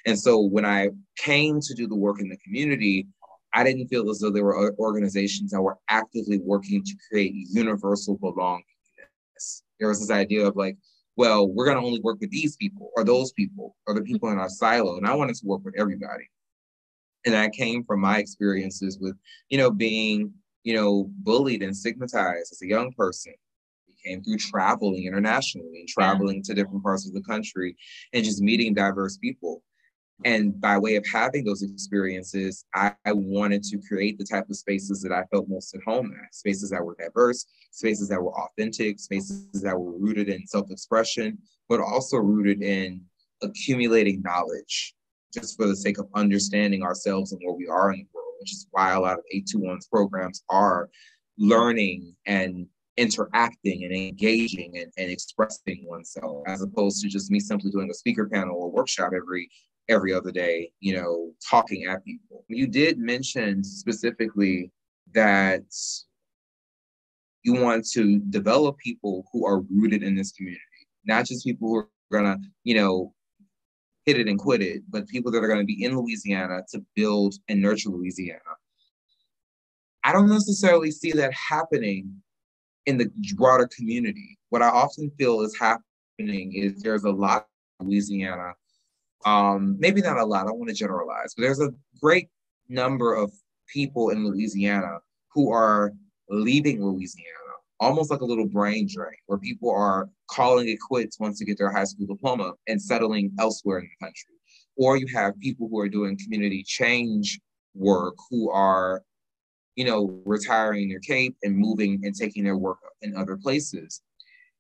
S1: And so when I came to do the work in the community, I didn't feel as though there were organizations that were actively working to create universal belongingness. There was this idea of like, well, we're going to only work with these people or those people or the people in our silo. And I wanted to work with everybody and that came from my experiences with you know being you know bullied and stigmatized as a young person it came through traveling internationally and traveling yeah. to different parts of the country and just meeting diverse people And by way of having those experiences, I, I, wanted to create the type of spaces that I felt most at home at spaces that were diverse, spaces that were authentic, spaces that were rooted in self expression, but also rooted in accumulating knowledge just for the sake of understanding ourselves and where we are in the world, which is why a lot of 821's programs are learning and interacting and engaging and, and expressing oneself as opposed to just me simply doing a speaker panel or workshop every every other day you know talking at people. You did mention specifically that you want to develop people who are rooted in this community. Not just people who are gonna you know hit it and quit it but people that are to be in louisiana to build and nurture louisiana. I don't necessarily see that happening in the broader community. What I often feel is happening is there's a lot of Louisiana, um, maybe not a lot, I don't want to generalize, but there's a great number of people in Louisiana who are leaving Louisiana, almost like a little brain drain, where people are calling it quits once they get their high school diploma and settling elsewhere in the country. Or you have people who are doing community change work who are you know, retiring their cape and moving and taking their work in other places.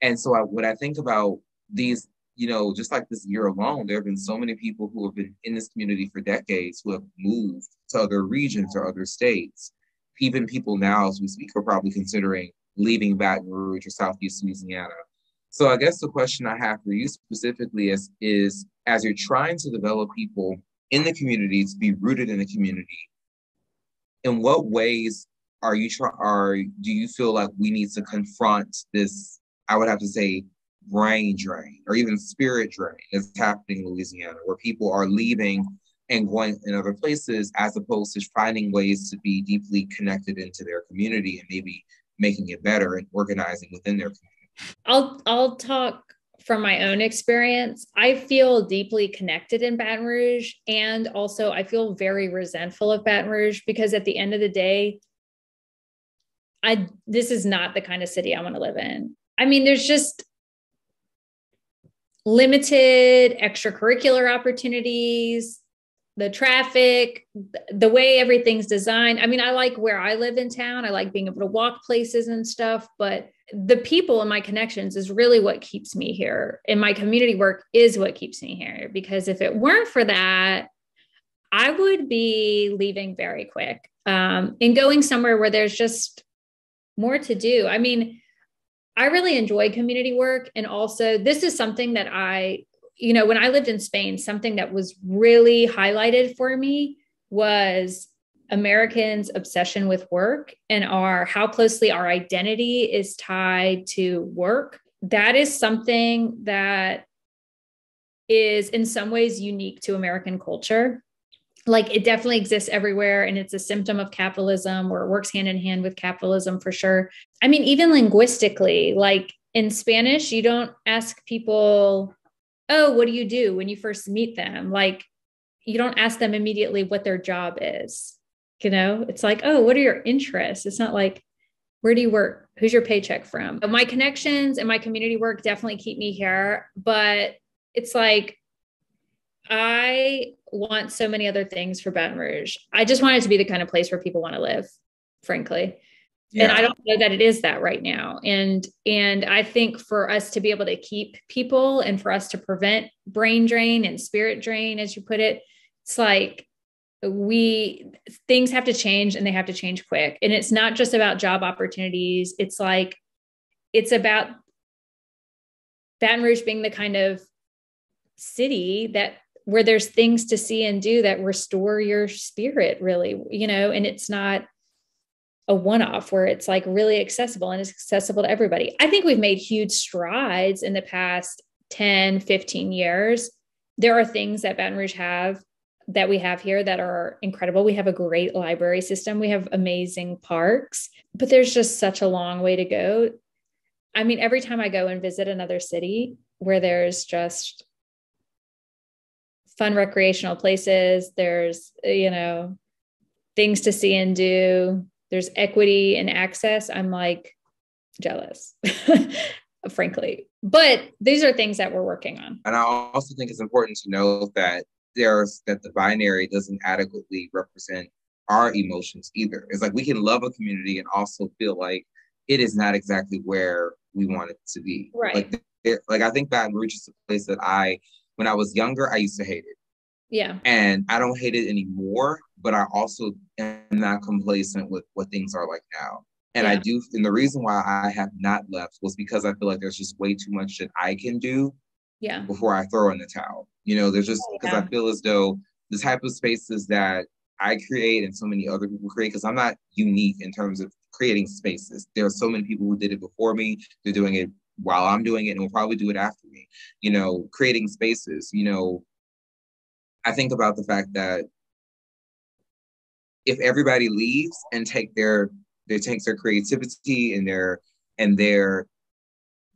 S1: And so I, when I think about these, you know, just like this year alone, there have been so many people who have been in this community for decades who have moved to other regions or other states. Even people now, as we speak, are probably considering leaving Baton Rouge or Southeast Louisiana. So I guess the question I have for you specifically is, is as you're trying to develop people in the community to be rooted in the community, in what ways are you try are do you feel like we need to confront this i would have to say brain drain or even spirit drain is happening in louisiana where people are leaving and going in other places as opposed to finding ways to be deeply connected into their community and maybe making it better and organizing within their community
S2: i'll i'll talk from my own experience, I feel deeply connected in Baton Rouge. And also, I feel very resentful of Baton Rouge because at the end of the day, I this is not the kind of city I want to live in. I mean, there's just limited extracurricular opportunities, the traffic, the way everything's designed. I mean, I like where I live in town. I like being able to walk places and stuff, but the people and my connections is really what keeps me here. And my community work is what keeps me here because if it weren't for that, I would be leaving very quick um, and going somewhere where there's just more to do. I mean, I really enjoy community work. And also, this is something that I, you know, when I lived in Spain, something that was really highlighted for me was Americans' obsession with work and our how closely our identity is tied to work. That is something that is in some ways unique to American culture. Like it definitely exists everywhere and it's a symptom of capitalism or it works hand in hand with capitalism for sure. I mean, even linguistically, like in Spanish, you don't ask people, oh, what do you do when you first meet them? Like you don't ask them immediately what their job is you know, it's like, oh, what are your interests? It's not like, where do you work? Who's your paycheck from? My connections and my community work definitely keep me here, but it's like, I want so many other things for Baton Rouge. I just want it to be the kind of place where people want to live, frankly. Yeah. And I don't know that it is that right now. And and I think for us to be able to keep people and for us to prevent brain drain and spirit drain, as you put it, it's like we things have to change and they have to change quick and it's not just about job opportunities it's like it's about Baton Rouge being the kind of city that where there's things to see and do that restore your spirit really you know and it's not a one-off where it's like really accessible and it's accessible to everybody i think we've made huge strides in the past 10 15 years there are things that baton rouge have that we have here that are incredible. We have a great library system, we have amazing parks, but there's just such a long way to go. I mean, every time I go and visit another city where there's just fun recreational places, there's, you know, things to see and do, there's equity and access, I'm like jealous, frankly. But these are things that we're working on.
S1: And I also think it's important to know that there's that the binary doesn't adequately represent our emotions either. It's like we can love a community and also feel like it is not exactly where we want it to be.
S2: Right.
S1: Like, it, like I think Baton Rouge is a place that I, when I was younger, I used to hate it.
S2: Yeah.
S1: And I don't hate it anymore, but I also am not complacent with what things are like now. And yeah. I do, and the reason why I have not left was because I feel like there's just way too much that I can do
S2: yeah.
S1: before I throw in the towel. You know, there's just oh, because yeah. I feel as though the type of spaces that I create and so many other people create, because I'm not unique in terms of creating spaces. There are so many people who did it before me. They're doing it while I'm doing it and will probably do it after me. You know, creating spaces, you know, I think about the fact that if everybody leaves and take their they takes their creativity and their and their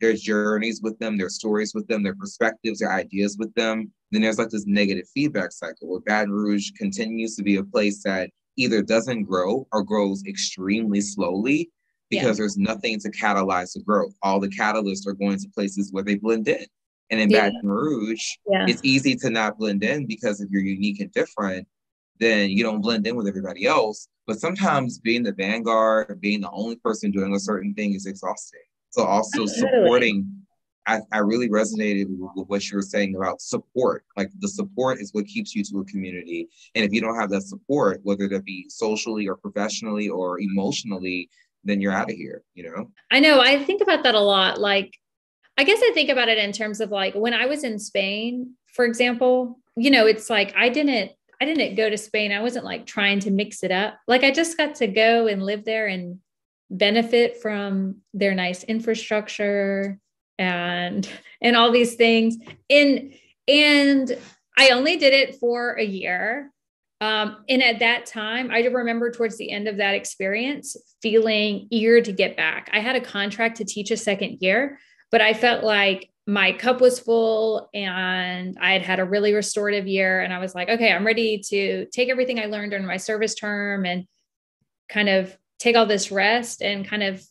S1: their journeys with them, their stories with them, their perspectives, their ideas with them, then there's like this negative feedback cycle where Baton Rouge continues to be a place that either doesn't grow or grows extremely slowly because yeah. there's nothing to catalyze the growth. All the catalysts are going to places where they blend in. And in yeah. Baton Rouge, yeah. it's easy to not blend in because if you're unique and different, then you don't blend in with everybody else. But sometimes being the vanguard, being the only person doing a certain thing is exhausting. So also supporting, I, I really resonated with, with what you were saying about support. Like the support is what keeps you to a community. And if you don't have that support, whether that be socially or professionally or emotionally, then you're out of here, you know?
S2: I know. I think about that a lot. Like I guess I think about it in terms of like when I was in Spain, for example, you know, it's like I didn't I didn't go to Spain. I wasn't like trying to mix it up. Like I just got to go and live there and benefit from their nice infrastructure and and all these things. And and I only did it for a year. Um, and at that time, I remember towards the end of that experience feeling eager to get back. I had a contract to teach a second year, but I felt like my cup was full and I had had a really restorative year. And I was like, okay, I'm ready to take everything I learned during my service term and kind of take all this rest and kind of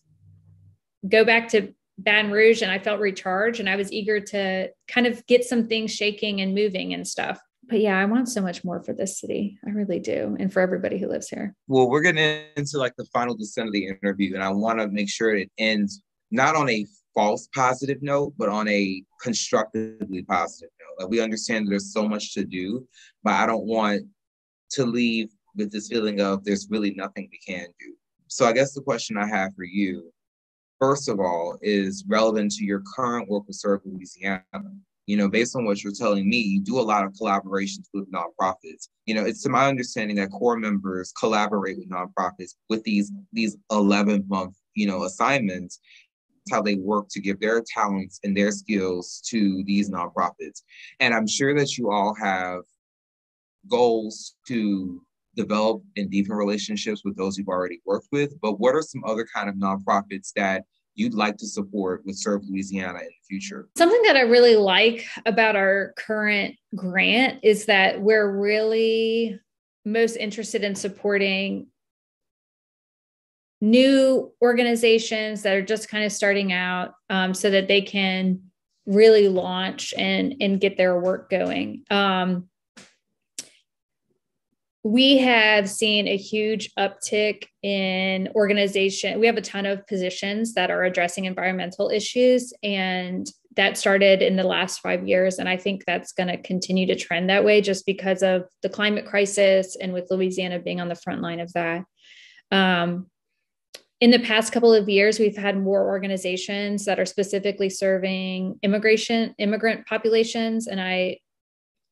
S2: go back to Baton Rouge. And I felt recharged and I was eager to kind of get some things shaking and moving and stuff. But yeah, I want so much more for this city. I really do. And for everybody who lives here.
S1: Well, we're getting into like the final descent of the interview. And I want to make sure it ends not on a false positive note, but on a constructively positive note. Like we understand there's so much to do, but I don't want to leave with this feeling of there's really nothing we can do. So I guess the question I have for you, first of all, is relevant to your current work with Serve Louisiana. You know, based on what you're telling me, you do a lot of collaborations with nonprofits. You know, it's to my understanding that core members collaborate with nonprofits with these these 11 month, you know, assignments It's how they work to give their talents and their skills to these nonprofits. And I'm sure that you all have goals to develop and deepen relationships with those you've already worked with. But what are some other kind of nonprofits that you'd like to support with Serve Louisiana in the future?
S2: Something that I really like about our current grant is that we're really most interested in supporting new organizations that are just kind of starting out um, so that they can really launch and and get their work going um, we have seen a huge uptick in organization we have a ton of positions that are addressing environmental issues and that started in the last five years and i think that's going to continue to trend that way just because of the climate crisis and with louisiana being on the front line of that. Um, in the past couple of years we've had more organizations that are specifically serving immigration immigrant populations and i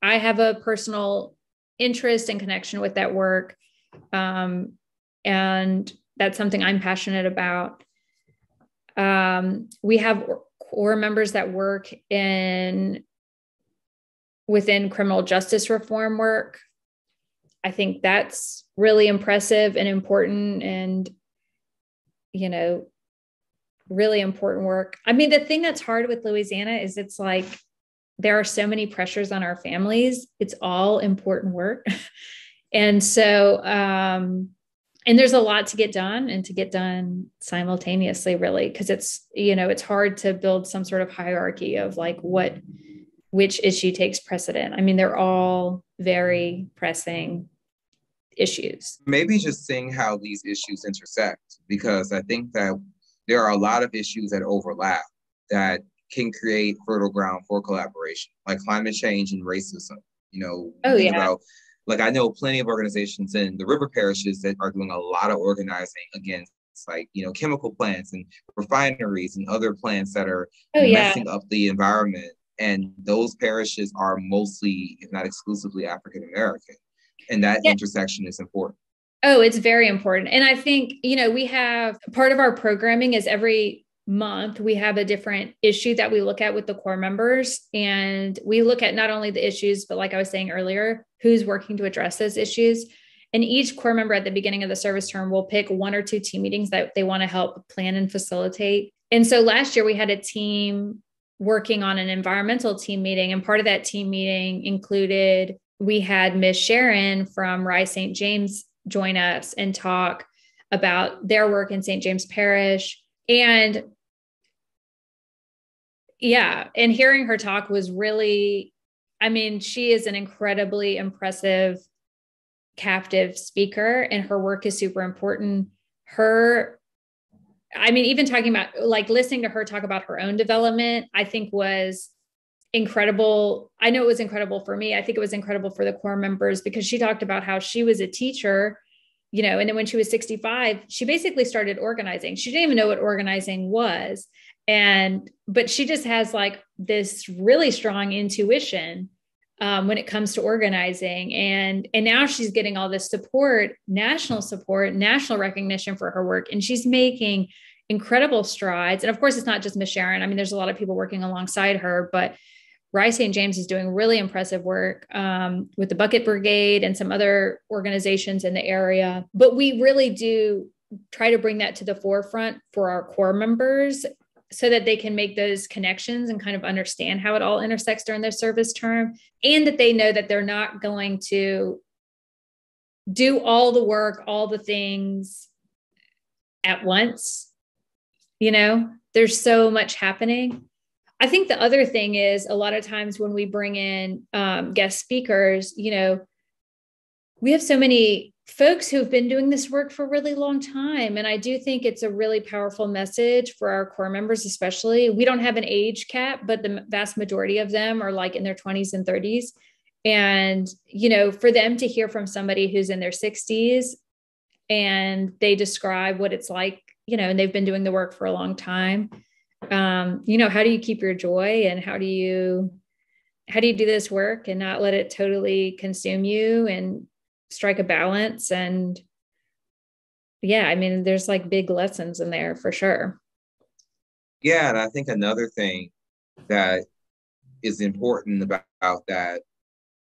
S2: i have a personal interest and connection with that work. Um, and that's something i'm passionate about. Um, we have core members that work in within criminal justice reform work. I think that's really impressive and important and you know, really important work. I mean, the thing that's hard with Louisiana is it's like there are so many pressures on our families. It's all important work. and so, um, and there's a lot to get done and to get done simultaneously, really, because it's, you know, it's hard to build some sort of hierarchy of like what which issue takes precedent. I mean, they're all very pressing issues.
S1: Maybe just seeing how these issues intersect, because I think that there are a lot of issues that overlap that can create fertile ground for collaboration, like climate change and racism. You know,
S2: oh, yeah.
S1: about like I know plenty of organizations in the river parishes that are doing a lot of organizing against like you know chemical plants and refineries and other plants that are oh, messing yeah. up the environment and those parishes are mostly if not exclusively african american and that yeah. intersection is important
S2: oh it's very important and i think you know we have part of our programming is every month we have a different issue that we look at with the core members. And we look at not only the issues but like i was saying earlier who's working to address those issues. And each core member at the beginning of the service term will pick one or two team meetings that they want to help plan and facilitate. And so last year we had a team working on an environmental team meeting. And part of that team meeting included we had miss sharon from rise st james join us and talk about their work in st james parish. And yeah and hearing her talk was really i mean she is an incredibly impressive captive speaker and her work is super important. Her i mean even talking about like listening to her talk about her own development i think was incredible. I know it was incredible for me. I think it was incredible for the core members because she talked about how she was a teacher you know and then when she was 65 she basically started organizing. She didn't even know what organizing was and but she just has like this really strong intuition um, when it comes to organizing. And and now she's getting all this support national support national recognition for her work. And she's making incredible strides. And of course it's not just miss sharon. I mean there's a lot of people working alongside her but rise st james is doing really impressive work um, with the bucket brigade and some other organizations in the area. But we really do try to bring that to the forefront for our core members so that they can make those connections and kind of understand how it all intersects during their service term and that they know that they're not going to do all the work all the things at once you know? There's so much happening. I think the other thing is a lot of times when we bring in um, guest speakers you know we have so many folks who've been doing this work for a really long time. And I do think it's a really powerful message for our core members, especially. We don't have an age cap, but the vast majority of them are like in their 20s and 30s. And, you know, for them to hear from somebody who's in their 60s and they describe what it's like, you know, and they've been doing the work for a long time. Um, you know, how do you keep your joy and how do you how do you do this work and not let it totally consume you and strike a balance and yeah i mean there's like big lessons in there for sure.
S1: Yeah and i think another thing that is important about that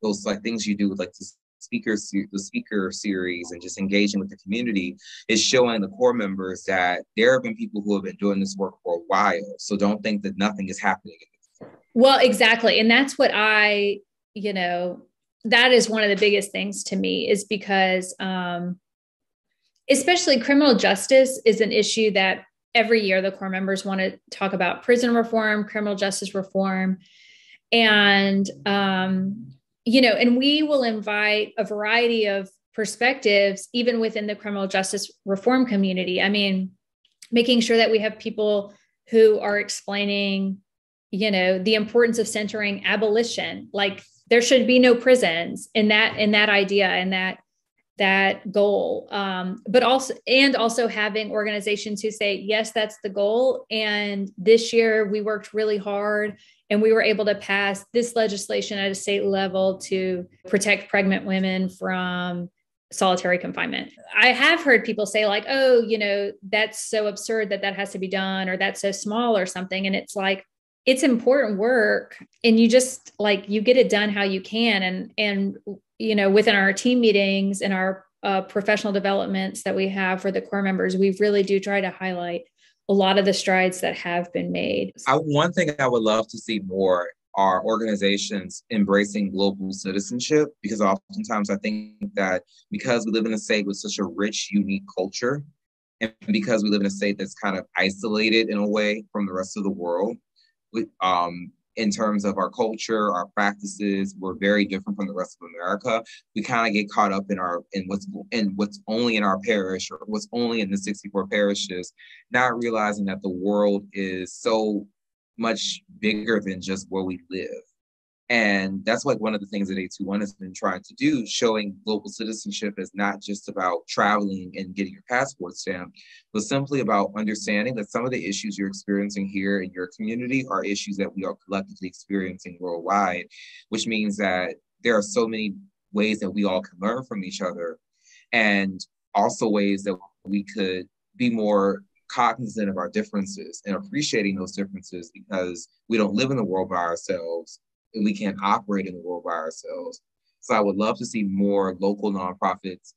S1: those like things you do with like the speaker the speaker series and just engaging with the community is showing the core members that there have been people who have been doing this work for a while so don't think that nothing is happening
S2: well exactly and that's what i you know that is one of the biggest things to me is because um, especially criminal justice is an issue that every year the core members want to talk about prison reform criminal justice reform. And um, you know and we will invite a variety of perspectives even within the criminal justice reform community. I mean making sure that we have people who are explaining you know the importance of centering abolition like there should be no prisons in that in that idea and that that goal um, but also and also having organizations who say yes that's the goal and this year we worked really hard and we were able to pass this legislation at a state level to protect pregnant women from solitary confinement. I have heard people say, like, oh, you know, that's so absurd that that has to be done, or that's so small, or something. And it's like, it's important work and you just like you get it done how you can and and you know within our team meetings and our uh, professional developments that we have for the core members we really do try to highlight a lot of the strides that have been made.
S1: I, one thing i would love to see more are organizations embracing global citizenship because oftentimes i think that because we live in a state with such a rich unique culture and because we live in a state that's kind of isolated in a way from the rest of the world um, in terms of our culture, our practices, we're very different from the rest of America. We kind of get caught up in our in what's in what's only in our parish or what's only in the 64 parishes, not realizing that the world is so much bigger than just where we live. And that's like one of the things that 821 has been trying to do, showing global citizenship is not just about traveling and getting your passport stamped, but simply about understanding that some of the issues you're experiencing here in your community are issues that we are collectively experiencing worldwide, which means that there are so many ways that we all can learn from each other and also ways that we could be more cognizant of our differences and appreciating those differences because we don't live in the world by ourselves and we can't operate in the world by ourselves. So I would love to see more local nonprofits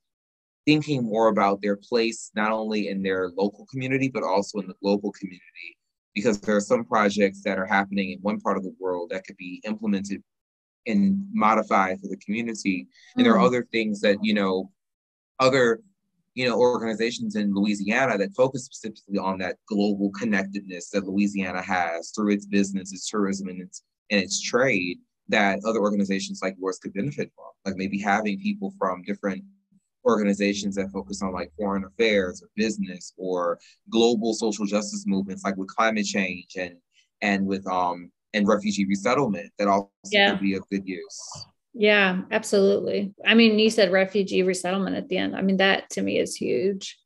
S1: thinking more about their place, not only in their local community, but also in the global community. Because there are some projects that are happening in one part of the world that could be implemented and modified for the community. And there are mm. other things that, you know, other you know organizations in Louisiana that focus specifically on that global connectedness that Louisiana has through its business, its tourism, and its and its trade that other organizations like yours could benefit from. Like maybe having people from different organizations that focus on like foreign affairs or business or global social justice movements like with climate change and and with um and refugee resettlement that also yeah. could be of good use.
S2: Yeah, absolutely. I mean, you said refugee resettlement at the end. I mean, that to me is huge.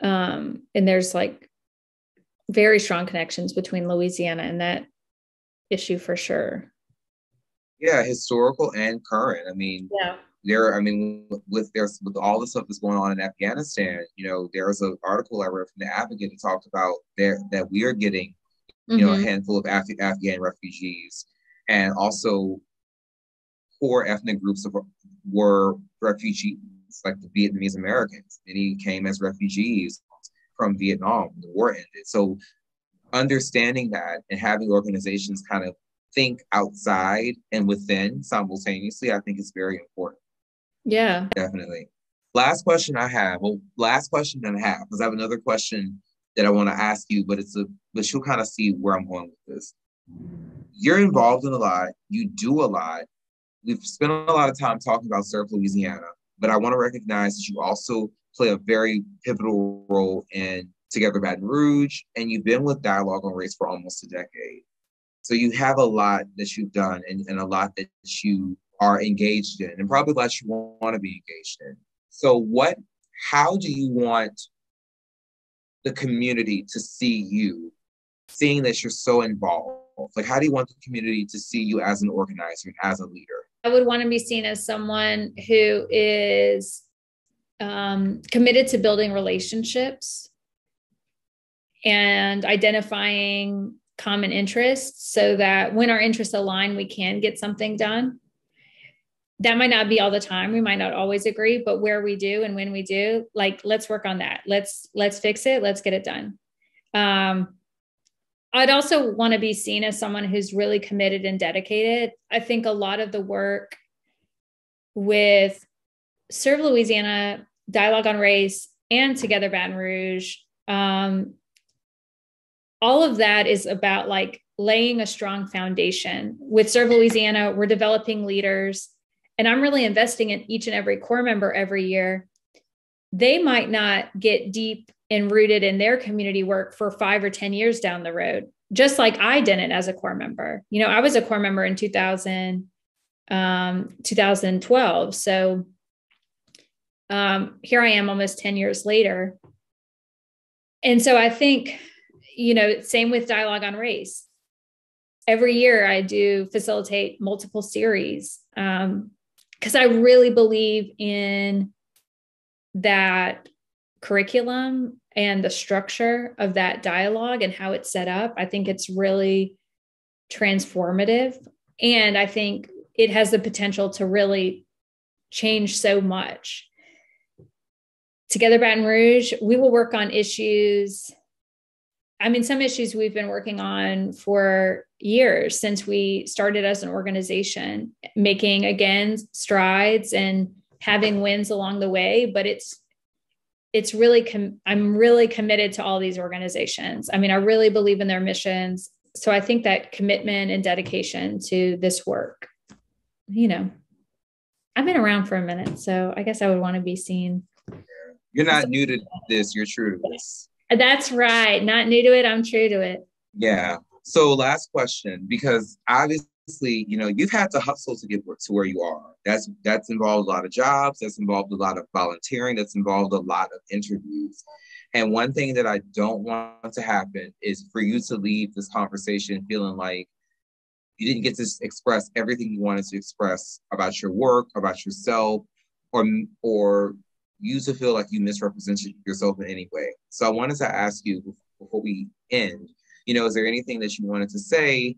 S2: Um, and there's like very strong connections between Louisiana and that issue for sure.
S1: Yeah, historical and current. I mean, yeah. There, I mean, with there's with all the stuff that's going on in Afghanistan, you know, there was an article I read from the Advocate that talked about there that we are getting, you mm-hmm. know, a mm-hmm. handful of Af- Afghan refugees, and also core ethnic groups of, were refugees, like the Vietnamese Americans. Many came as refugees from Vietnam. When the war ended, so understanding that and having organizations kind of think outside and within simultaneously, I think is very important.
S2: Yeah.
S1: Definitely. Last question I have. Well, last question that I have, because I have another question that I want to ask you, but it's a but you'll kind of see where I'm going with this. You're involved in a lot, you do a lot. We've spent a lot of time talking about Serve Louisiana, but I want to recognize that you also play a very pivotal role in Together Baton Rouge, and you've been with Dialogue on Race for almost a decade. So you have a lot that you've done and, and a lot that you are engaged in, and probably a lot you want to be engaged in. So, what, how do you want the community to see you, seeing that you're so involved? Like, how do you want the community to see you as an organizer and as a leader?
S2: I would want to be seen as someone who is um, committed to building relationships and identifying common interests so that when our interests align, we can get something done. That might not be all the time. We might not always agree, but where we do and when we do, like let's work on that. Let's let's fix it. Let's get it done. Um, I'd also want to be seen as someone who's really committed and dedicated. I think a lot of the work with Serve Louisiana, Dialogue on Race, and Together Baton Rouge um, all of that is about like laying a strong foundation. With Serve Louisiana, we're developing leaders, and I'm really investing in each and every core member every year. They might not get deep and rooted in their community work for five or 10 years down the road, just like I didn't as a core member. You know, I was a core member in 2000, um, 2012. So um, here I am almost 10 years later. And so I think you know, same with dialogue on race. Every year I do facilitate multiple series because um, I really believe in that curriculum and the structure of that dialogue and how it's set up. I think it's really transformative. And I think it has the potential to really change so much. Together Baton Rouge, we will work on issues I mean, some issues we've been working on for years since we started as an organization, making again strides and having wins along the way. But it's it's really com- I'm really committed to all these organizations. I mean, I really believe in their missions. so I think that commitment and dedication to this work, you know, I've been around for a minute, so I guess I would want to be seen.
S1: You're not new to this, you're true to this.
S2: That's right. Not new to it, I'm true to it.
S1: Yeah. So last question, because obviously, you know, you've had to hustle to get to where you are. That's that's involved a lot of jobs, that's involved a lot of volunteering, that's involved a lot of interviews. And one thing that I don't want to happen is for you to leave this conversation feeling like you didn't get to express everything you wanted to express about your work, about yourself, or or you to feel like you misrepresented yourself in any way. So I wanted to ask you before we end, you know, is there anything that you wanted to say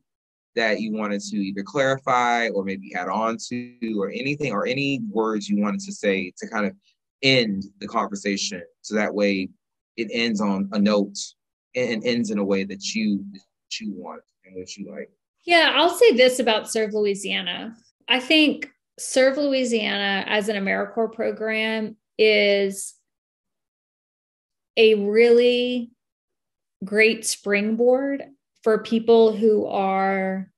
S1: that you wanted to either clarify or maybe add on to, or anything, or any words you wanted to say to kind of end the conversation so that way it ends on a note and ends in a way that you that you want and what you like.
S2: Yeah, I'll say this about Serve Louisiana. I think Serve Louisiana as an AmeriCorps program is a really great springboard for people who are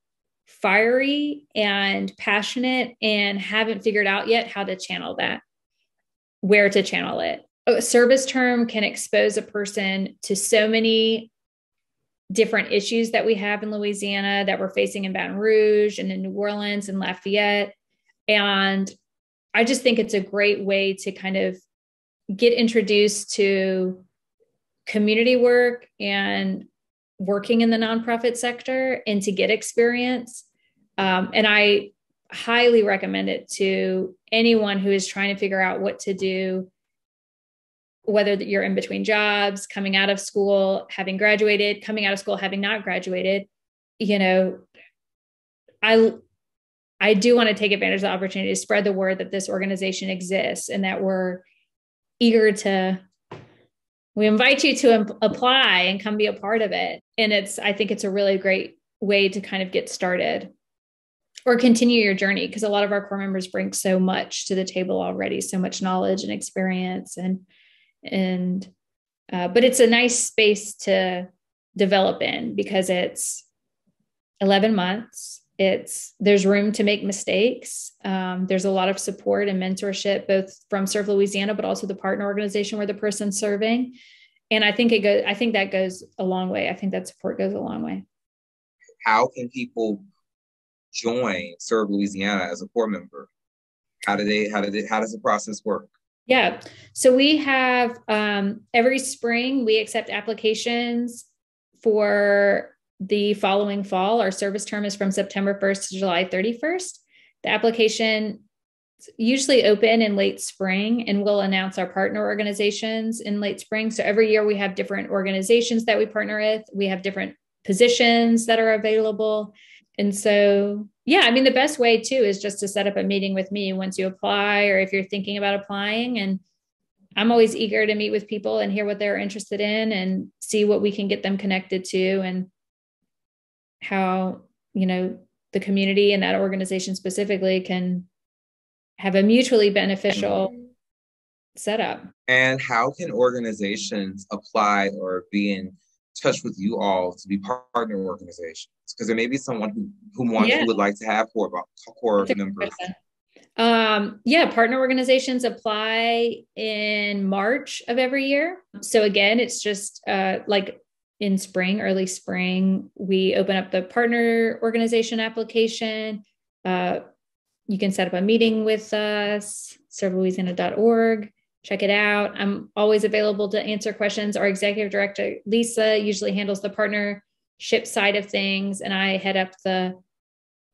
S2: fiery and passionate and haven't figured out yet how to channel that, where to channel it. A service term can expose a person to so many different issues that we have in Louisiana that we're facing in Baton Rouge and in New Orleans and Lafayette. And I just think it's a great way to kind of get introduced to community work and working in the nonprofit sector and to get experience. Um, and I highly recommend it to anyone who is trying to figure out what to do whether you're in between jobs, coming out of school, having graduated, coming out of school, having not graduated, you know, I I do want to take advantage of the opportunity to spread the word that this organization exists and that we're eager to we invite you to apply and come be a part of it. And it's i think it's a really great way to kind of get started or continue your journey because a lot of our core members bring so much to the table already so much knowledge and experience and and uh, but it's a nice space to develop in because it's 11 months it's there's room to make mistakes. Um, there's a lot of support and mentorship both from serve louisiana but also the partner organization where the person's serving. And i think it goes i think that goes a long way. I think that support goes a long way.
S1: How can people join serve louisiana as a core member? How do they how do they how does the process work?
S2: Yeah. So we have um, every spring we accept applications for the following fall. Our service term is from September 1st to July 31st. The application usually open in late spring and we'll announce our partner organizations in late spring. So every year we have different organizations that we partner with. We have different positions that are available. And so, yeah, I mean, the best way too is just to set up a meeting with me once you apply or if you're thinking about applying. And I'm always eager to meet with people and hear what they're interested in and see what we can get them connected to and how, you know, the community and that organization specifically can have a mutually beneficial setup.
S1: And how can organizations apply or be in touch with you all to be partner organizations? Because there may be someone who, who wants yeah. who would like to have core, core members.
S2: Um, yeah, partner organizations apply in March of every year. So again, it's just uh, like in spring, early spring, we open up the partner organization application. Uh, you can set up a meeting with us, servelouisiana.org check it out. I'm always available to answer questions. Our executive director, Lisa, usually handles the partnership side of things, and I head up the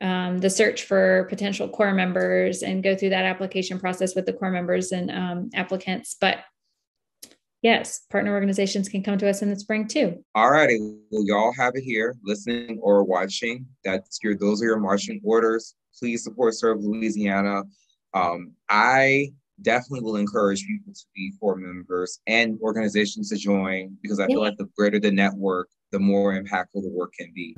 S2: um, the search for potential core members and go through that application process with the core members and um, applicants. But yes, partner organizations can come to us in the spring too.
S1: All righty. Well, y'all have it here, listening or watching. That's your those are your marching orders. Please support Serve Louisiana. Um, I definitely will encourage people to be core members and organizations to join because I feel like the greater the network, the more impactful the work can be.